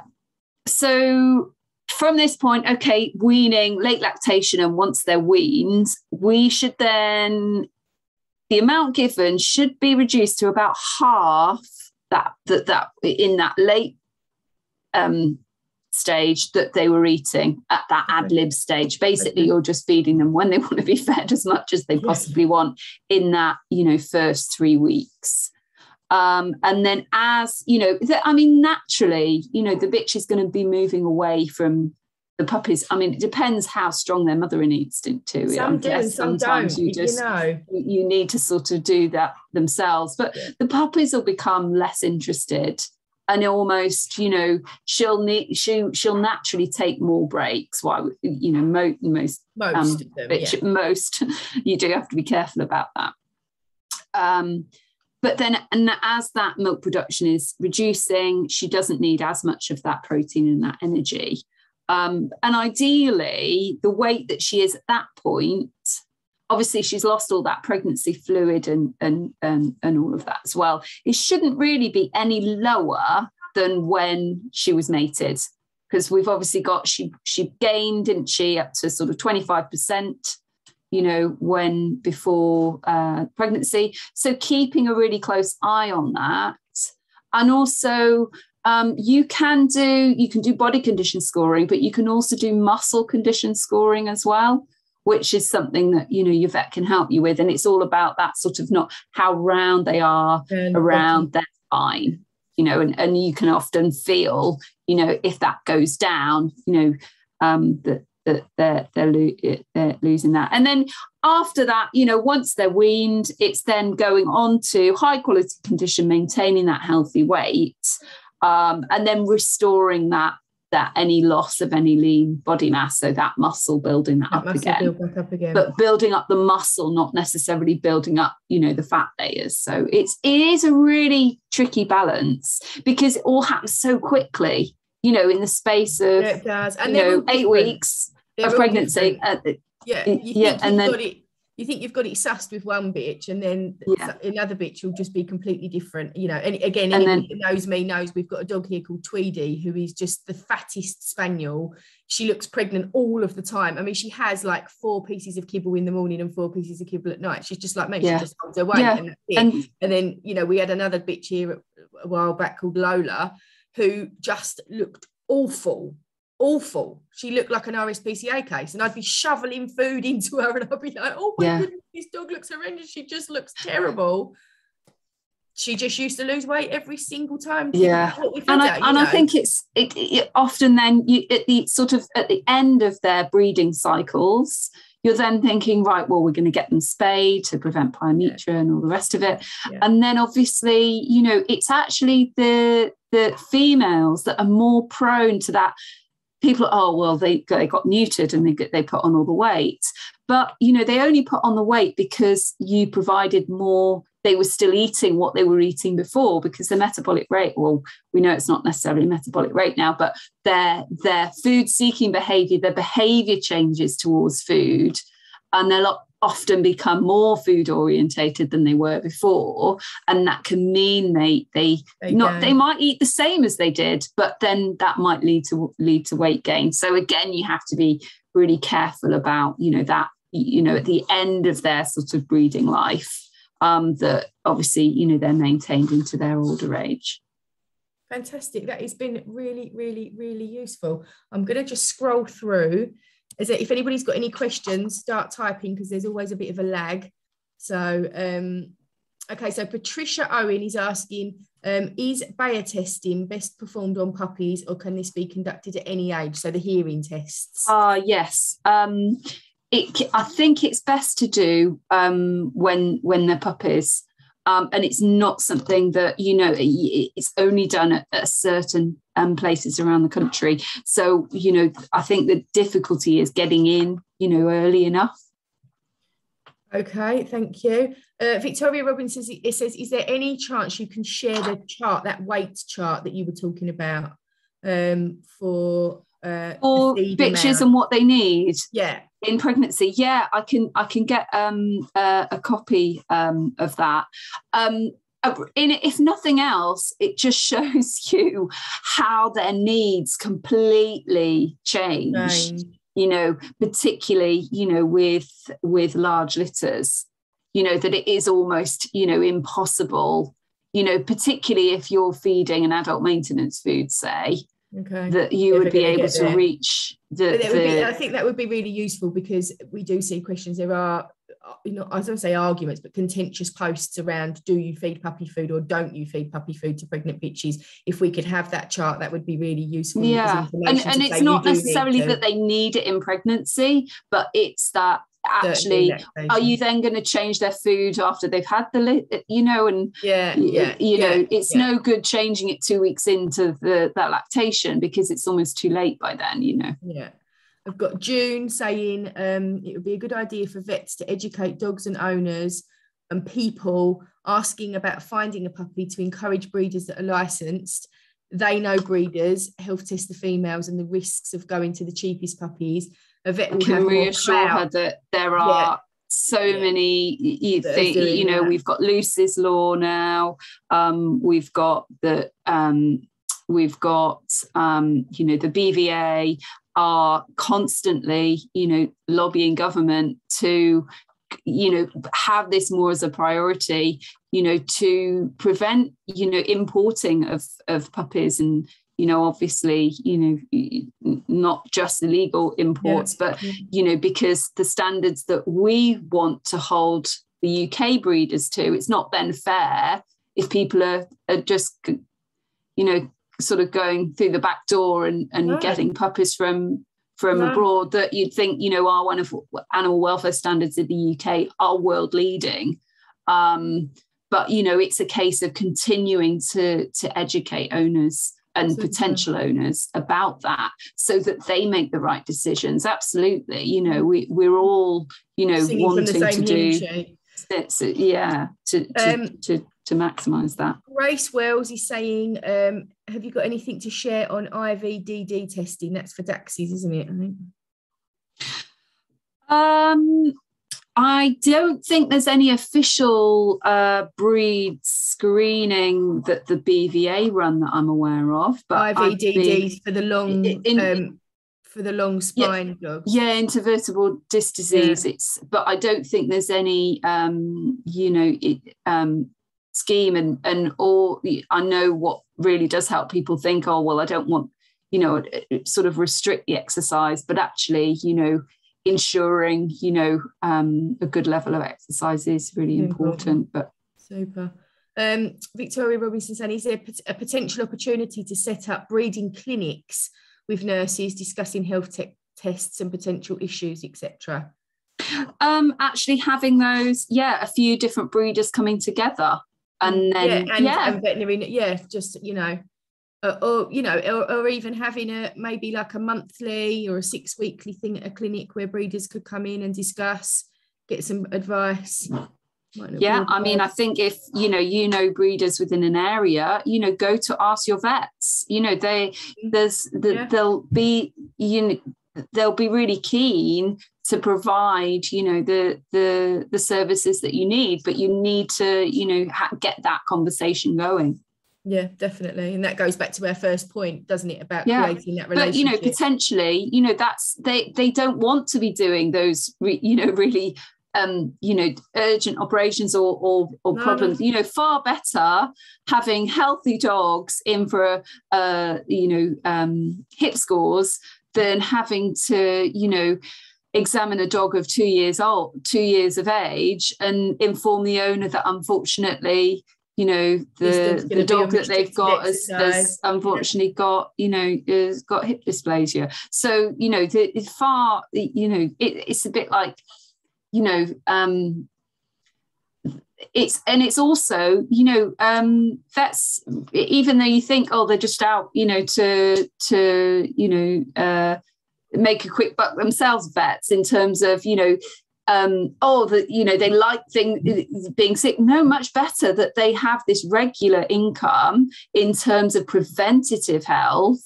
Speaker 2: So from this point, okay, weaning, late lactation, and once they're weaned, we should then the amount given should be reduced to about half that that that in that late um, stage that they were eating at that ad lib stage. Basically, you're just feeding them when they want to be fed as much as they possibly want in that you know first three weeks. Um, and then as you know, the, I mean, naturally, you know, the bitch is going to be moving away from the puppies. I mean, it depends how strong their mothering instinct to.
Speaker 1: Some do, and sometimes you just you know
Speaker 2: you need to sort of do that themselves. But yeah. the puppies will become less interested and almost you know she'll need she she'll naturally take more breaks while you know mo- most
Speaker 1: most um, them,
Speaker 2: yeah. most you do have to be careful about that um but then and as that milk production is reducing she doesn't need as much of that protein and that energy um, and ideally the weight that she is at that point obviously she's lost all that pregnancy fluid and and and, and all of that as well it shouldn't really be any lower than when she was mated because we've obviously got she she gained didn't she up to sort of 25% you know, when before uh, pregnancy. So keeping a really close eye on that. And also, um, you can do you can do body condition scoring, but you can also do muscle condition scoring as well, which is something that you know your vet can help you with. And it's all about that sort of not how round they are and around their spine, you know, and, and you can often feel, you know, if that goes down, you know, um, that that they're they're, lo- they're losing that. And then after that, you know, once they're weaned, it's then going on to high quality condition, maintaining that healthy weight, um, and then restoring that that any loss of any lean body mass, so that muscle building that, that up, again.
Speaker 1: Build up again,
Speaker 2: but building up the muscle, not necessarily building up, you know, the fat layers. So it's it is a really tricky balance because it all happens so quickly. You know, in the space of
Speaker 1: it does. And
Speaker 2: you know, eight weeks of pregnancy. Uh,
Speaker 1: yeah, yeah, and then it, you think you've got it sussed with one bitch, and then yeah. another bitch will just be completely different. You know, and again, and anyone then, knows me knows we've got a dog here called Tweedy, who is just the fattest spaniel. She looks pregnant all of the time. I mean, she has like four pieces of kibble in the morning and four pieces of kibble at night. She's just like me. Yeah. She just holds her weight, yeah. and, and, and then you know we had another bitch here a while back called Lola, who just looked awful awful. She looked like an RSPCA case, and I'd be shoveling food into her, and I'd be like, "Oh my yeah. goodness, this dog looks horrendous. She just looks terrible." She just used to lose weight every single time.
Speaker 2: Yeah, and I and know? I think it's it, it, often then you at the sort of at the end of their breeding cycles, you're then thinking, right, well, we're going to get them spayed to prevent pyometra yeah. and all the rest of it. Yeah. And then obviously, you know, it's actually the the females that are more prone to that. People, oh well, they they got neutered and they they put on all the weight, but you know they only put on the weight because you provided more they were still eating what they were eating before because the metabolic rate well we know it's not necessarily metabolic rate now but their their food seeking behavior their behavior changes towards food. And they'll often become more food orientated than they were before and that can mean they they, not they might eat the same as they did but then that might lead to lead to weight gain. So again you have to be really careful about you know that you know at the end of their sort of breeding life um, that obviously you know they're maintained into their older age.
Speaker 1: Fantastic. That has been really really really useful. I'm going to just scroll through is that if anybody's got any questions start typing because there's always a bit of a lag. So um okay so patricia owen is asking um, is BAER testing best performed on puppies or can this be conducted at any age? So the hearing tests.
Speaker 2: Ah uh, yes. Um it, I think it's best to do um, when when they're puppies, um, and it's not something that you know it's only done at, at certain um, places around the country. So you know, I think the difficulty is getting in, you know, early enough.
Speaker 1: Okay, thank you. Uh, Victoria Robinson says, it says, is there any chance you can share the chart, that weight chart that you were talking about um, for uh,
Speaker 2: or bitches and what they need?
Speaker 1: Yeah,
Speaker 2: in pregnancy yeah i can i can get um, uh, a copy um, of that um, in, if nothing else it just shows you how their needs completely change right. you know particularly you know with with large litters you know that it is almost you know impossible you know particularly if you're feeding an adult maintenance food say okay. that you if would be able to reach the, the...
Speaker 1: Be, I think that would be really useful because we do see questions. There are, Uh, you know, I don't say arguments, but contentious posts around do you feed puppy food or don't you feed puppy food to pregnant bitches? If we could have that chart, that would be really useful.
Speaker 2: Yeah, and, and it's not necessarily that they need it in pregnancy, but it's that actually are you then going to change their food after they've had the uh, you know and
Speaker 1: yeah yeah
Speaker 2: you
Speaker 1: know
Speaker 2: yeah, it's yeah. no good changing it two weeks into the that lactation because it's almost too late by then you know
Speaker 1: yeah I've got June saying um, it would be a good idea for vets to educate dogs and owners and people asking about finding a puppy to encourage breeders that are licensed. They know breeders, health test the females and the risks of going to the cheapest puppies a vet
Speaker 2: can reassure her that there are yeah. so yeah. many you think you know that. we've got Lucy's law now um, we've got the um, we've got um, you know the BVA are constantly you know lobbying government to you know have this more as a priority you know to prevent you know importing of of puppies and you know obviously you know not just illegal imports yeah. but mm-hmm. you know because the standards that we want to hold the UK breeders to it's not then fair if people are, are just you know sort of going through the back door and, and getting puppies from from right. abroad that you'd think you know our one of animal welfare standards in the UK are world leading. Um, but you know it's a case of continuing to to educate owners and potential owners about that so that they make the right decisions. Absolutely. You know we, we're all you know Singing wanting to do yeah to to, um, to to maximize that
Speaker 1: grace wells is saying um, have you got anything to share on ivdd testing that's for dachshunds isn't it i think
Speaker 2: um I don't think there's any official uh, breed screening that the BVA run that I'm aware of.
Speaker 1: But IVDD for the long in, um, for the long spine
Speaker 2: yeah, dogs. Yeah, intervertebral disc disease. Yeah. It's but I don't think there's any um, you know it, um, scheme and and or I know what really does help people think. Oh well, I don't want you know sort of restrict the exercise, but actually you know ensuring you know um, a good level of exercise is really important, important. but
Speaker 1: super um, victoria robinson said is there a potential opportunity to set up breeding clinics with nurses discussing health te- tests and potential issues etc
Speaker 2: um, actually having those, yeah, a few different breeders coming together, and then
Speaker 1: yeah, and,
Speaker 2: yeah,
Speaker 1: and veterinary, yeah, just you know, uh, or you know, or, or even having a maybe like a monthly or a six weekly thing at a clinic where breeders could come in and discuss, get some advice. Might not be
Speaker 2: yeah i mean i think if you know you know breeders within an area you know go to ask your vets you know they there's the,
Speaker 1: Yeah.
Speaker 2: they'll be you know they'll be really keen to provide you know the the the services that you need but you need to you know ha- get that conversation going.
Speaker 1: Yeah, definitely, and that goes back to our first point, doesn't it, about
Speaker 2: Yeah,
Speaker 1: creating that relationship?
Speaker 2: but you know potentially you know that's they they don't want to be doing those re, you know really um you know urgent operations or or, or
Speaker 1: No,
Speaker 2: problems. You know far better having healthy dogs in for uh you know um hip scores than having to you know examine a dog of two years old two years of age and inform the owner that unfortunately you know the the dog that they've got has, has unfortunately got you know has got hip dysplasia. So you know the it's far you know it, it's a bit like you know um it's and it's also you know um that's even though you think oh they're just out you know to to you know uh make a quick buck themselves vets in terms of you know um oh that you know they like thing being sick. No much better that they have this regular income in terms of preventative health.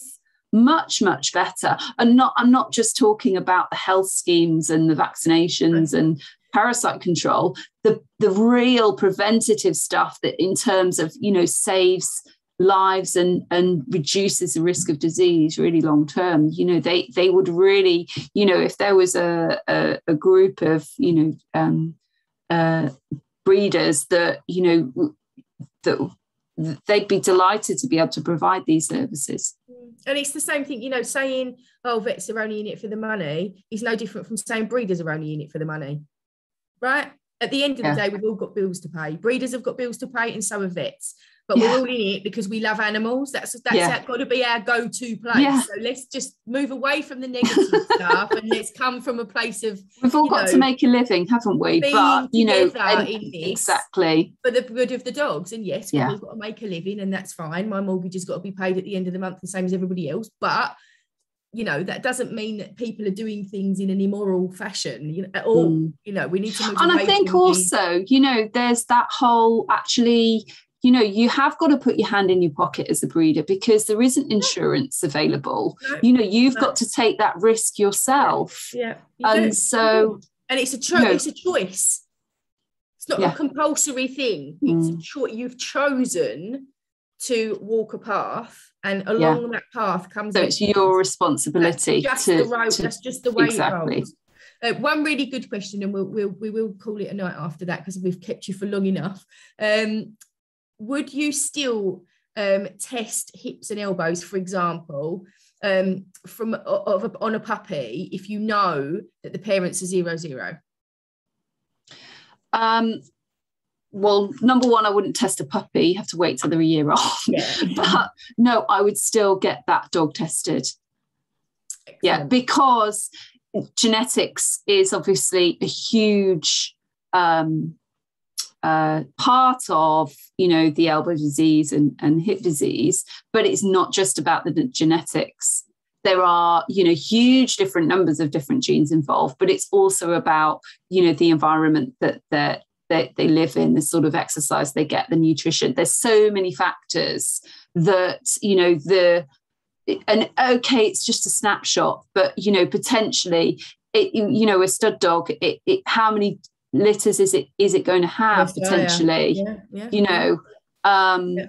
Speaker 2: Much much better. And not i'm not just talking about the health schemes and the vaccinations and parasite control. The the real preventative stuff that in terms of you know saves lives and and reduces the risk of disease really long term you know they they would really you know if there was a a, a group of you know um uh breeders that you know that they'd be delighted to be able to provide these services
Speaker 1: and it's the same thing, you know, saying, oh, vets are only in it for the money is no different from saying breeders are only in it for the money. Right? At the end of
Speaker 2: Yeah.
Speaker 1: the day, we've all got bills to pay. Breeders have got bills to pay, and so have vets. But
Speaker 2: Yeah.
Speaker 1: we're all in it because we love animals. That's that's
Speaker 2: Yeah.
Speaker 1: got to be our go-to place.
Speaker 2: Yeah.
Speaker 1: So let's just move away from the negative stuff and let's come from a place of
Speaker 2: we've all got
Speaker 1: know,
Speaker 2: to make a living haven't we but you know
Speaker 1: in
Speaker 2: exactly
Speaker 1: for the good of the dogs. And yes, we've all got to make a living, and that's fine. My mortgage has got to be paid at the end of the month, the same as everybody else. But you know, that doesn't mean that people are doing things in an immoral fashion. You know, at all.
Speaker 2: Mm.
Speaker 1: You know, we need to move
Speaker 2: and i think also you know there's that whole actually you know you have got to put your hand in your pocket as a breeder because there isn't insurance available
Speaker 1: No,
Speaker 2: you know you've
Speaker 1: No.
Speaker 2: got to take that risk yourself
Speaker 1: yeah, you
Speaker 2: and so
Speaker 1: and it's a cho-
Speaker 2: No.
Speaker 1: it's a choice. It's not
Speaker 2: Yeah.
Speaker 1: a compulsory thing. It's a
Speaker 2: Mm.
Speaker 1: choice. You've chosen to walk a path, and along that path comes.
Speaker 2: so it's your responsibility
Speaker 1: That's just
Speaker 2: to,
Speaker 1: the road.
Speaker 2: to-
Speaker 1: that's just the way
Speaker 2: exactly.
Speaker 1: it rolls. Uh, one really good question, and we'll, we'll we will call it a night after that because we've kept you for long enough. Um, would you still um, test hips and elbows, for example, um, from of a, on a puppy if you know that the parents are zero zero?
Speaker 2: um well number one i wouldn't test a puppy you have to wait till they're a year old
Speaker 1: Yeah.
Speaker 2: but no i would still get that dog tested yeah because genetics is obviously a huge um, uh, part of you know the elbow disease and, and hip disease but it's not just about the genetics. There are you know huge different numbers of different genes involved but it's also about you know the environment that that that they live in the sort of exercise they get the nutrition. There's so many factors that you know the and okay it's just a snapshot but you know potentially it you know a stud dog it, it how many litters is it is it going to have
Speaker 1: Yes, yeah.
Speaker 2: potentially
Speaker 1: Yeah, yeah.
Speaker 2: you know um
Speaker 1: Yeah.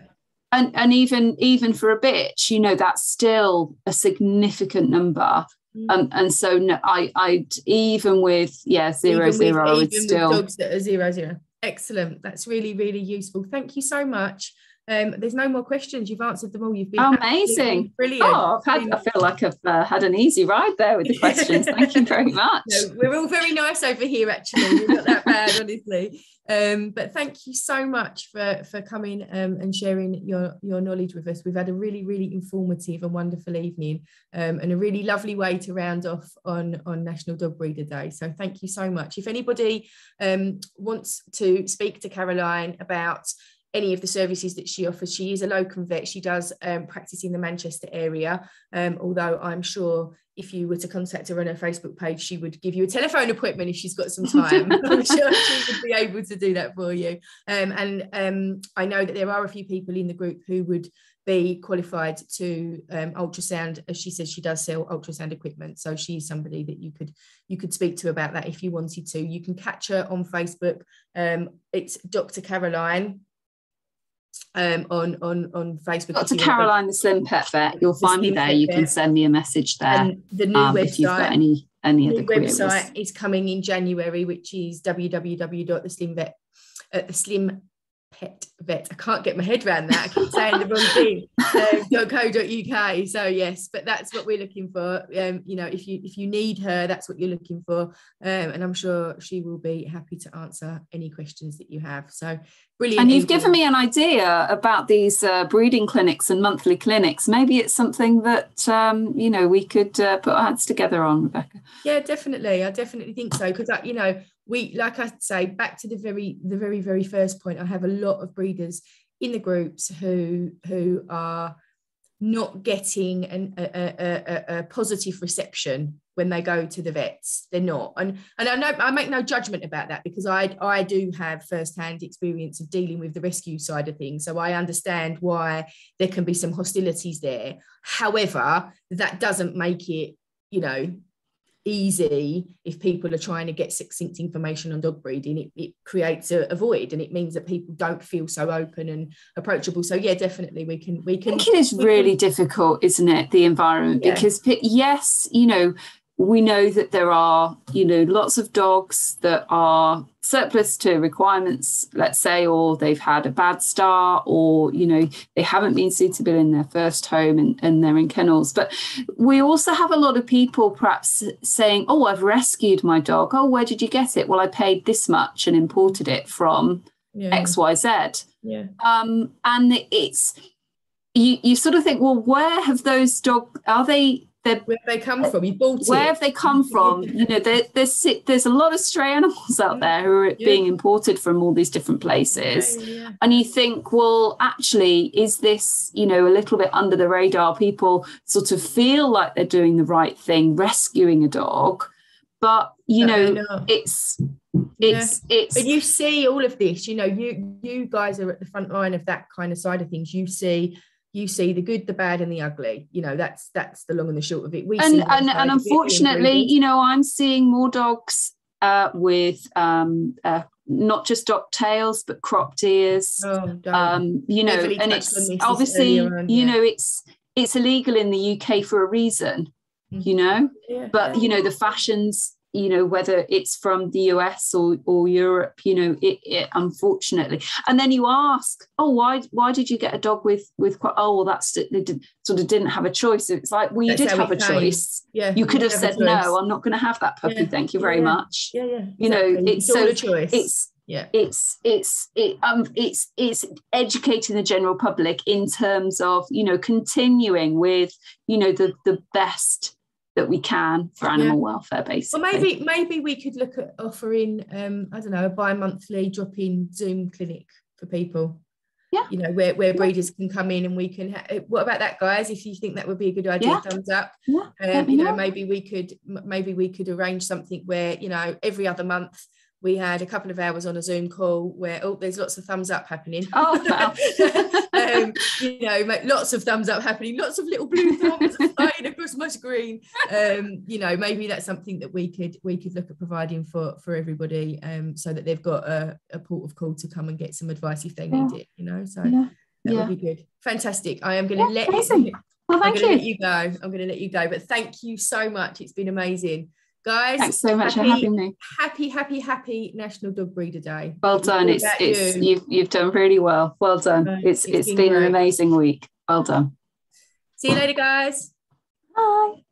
Speaker 2: and and even even for a bitch you know that's still a significant number
Speaker 1: Mm.
Speaker 2: um, and so no, I I'd even with yeah zero
Speaker 1: Even with-
Speaker 2: I would still
Speaker 1: dogs that are zero zero. Excellent. That's really really useful. Thank you so much. Um, there's no more questions. You've answered them all. You've been
Speaker 2: amazing,
Speaker 1: brilliant.
Speaker 2: Oh, had, I feel like I've uh, had an easy ride there with the questions. Thank you very much. No,
Speaker 1: we're all very nice over here, actually. We're not that bad, honestly. Um, but thank you so much for for coming um, and sharing your your knowledge with us. We've had a really really informative and wonderful evening, um, and a really lovely way to round off on on National Dog Breeder Day. So thank you so much. If anybody um, wants to speak to Caroline about any of the services that she offers. She is a locum vet. She does um, practice in the Manchester area, um, although I'm sure if you were to contact her on her Facebook page, she would give you a telephone appointment if she's got some time. I'm sure she would be able to do that for you. Um, and um, I know that there are a few people in the group who would be qualified to um, ultrasound as she says she does sell ultrasound equipment so she's somebody that you could you could speak to about that if you wanted to you can catch her on facebook um, it's dr caroline um, on on on Facebook.
Speaker 2: To Caroline, the Slim Pet Vet. You'll find me there. You can send me a message there. And
Speaker 1: the new um, website. If you've got
Speaker 2: any any other
Speaker 1: website is coming in January, which is www.theslimvet at uh, the Slim pet vet. I can't get my head around that. I keep saying the wrong thing. Um, .co.uk. So yes, but that's what we're looking for. Um, you know, if you if you need her, that's what you're looking for. Um, and I'm sure she will be happy to answer any questions that you have. So brilliant.
Speaker 2: And you've given me an idea about these uh, breeding clinics and monthly clinics. Maybe it's something that um, you know we could uh, put our hands together on, Rebecca.
Speaker 1: Yeah, definitely. I definitely think so because you know we like i say back to the very the very very first point i have a lot of breeders in the groups who who are not getting an, a, a, a, positive reception when they go to the vets. They're not. And and i know i make no judgment about that because i i do have first-hand experience of dealing with the rescue side of things. So i understand why there can be some hostilities there. However that doesn't make it you know easy if people are trying to get succinct information on dog breeding. It, it creates a, a, void and it means that people don't feel so open and approachable. So yeah definitely we can we can
Speaker 2: I think it is really can, difficult isn't it the environment? Yeah. because yes you know we know that there are, you know, lots of dogs that are surplus to requirements, let's say, or they've had a bad start, or, you know, they haven't been suitable in their first home and, and they're in kennels. But we also have a lot of people perhaps saying, oh, I've rescued my dog. Oh, where did you get it? Well, I paid this much and imported it from yeah. XYZ.
Speaker 1: Yeah.
Speaker 2: Um, and it's, you, you sort of think, well, where have those dogs, are they
Speaker 1: they're, where they come from. You bought
Speaker 2: Where have they come from? you know, there, there's there's a lot of stray animals out there who are yeah. being imported from all these different places, yeah, yeah. and you think, well, actually, is this you know a little bit under the radar? People sort of feel like they're doing the right thing, rescuing a dog, but you know, know, it's it's it's
Speaker 1: but you see all of this you know you you guys are at the front line of that kind of side of things you see you see the good the bad and the ugly. You know that's that's the long and the short of it.
Speaker 2: We and and, and unfortunately you know i'm seeing more dogs uh, with um, uh, not just dock tails but cropped ears. Oh, um, you know and it's obviously on, you know it's it's illegal in the uk for a reason mm-hmm. you know? Yeah. but you know the fashions you know whether it's from the US or, or Europe you know it, it, unfortunately. And then you ask oh why why did you get a dog with with oh well that's they did, sort of didn't have a choice. It's like well you that's did have a choice. Yeah you could have said no I'm not going to have that puppy yeah. thank you very
Speaker 1: yeah.
Speaker 2: much.
Speaker 1: Yeah yeah
Speaker 2: you know
Speaker 1: it's,
Speaker 2: so
Speaker 1: choice.
Speaker 2: it's yeah. it's it's it, um it's it's educating the general public in terms of you know continuing with you know the the best that we can for animal yeah. welfare basically.
Speaker 1: Well maybe maybe we could look at offering um, I don't know a bi-monthly drop-in Zoom clinic for people.
Speaker 2: Yeah.
Speaker 1: You know, where, where breeders can come in and we can ha- eh, what about that guys? If you think that would be a good idea, yeah. thumbs up.
Speaker 2: Yeah.
Speaker 1: Um, you know, know, maybe we could maybe we could arrange something where, you know, every other month we had a couple of hours on a Zoom call where oh, there's lots of thumbs up happening.
Speaker 2: Oh, wow.
Speaker 1: um, you know, lots of thumbs up happening, lots of little blue thumbs flying across my screen. Um, you know, maybe that's something that we could we could look at providing for for everybody, um, so that they've got a, a port of call to come and get some advice if they yeah. need it. You know, so yeah. that yeah. would be good. Fantastic. I am going to let
Speaker 2: you. Well, thank
Speaker 1: I'm going to let you go. I'm going to let you go. But thank you so much. It's been amazing. Guys.
Speaker 2: Thanks so much
Speaker 1: happy,
Speaker 2: for having me.
Speaker 1: Happy, happy, happy National Dog Breeder Day.
Speaker 2: Well done. It's it's you. have you've done really well. Well done. it's it's, it's been, been an amazing week. Well done.
Speaker 1: See you later, guys.
Speaker 2: Bye.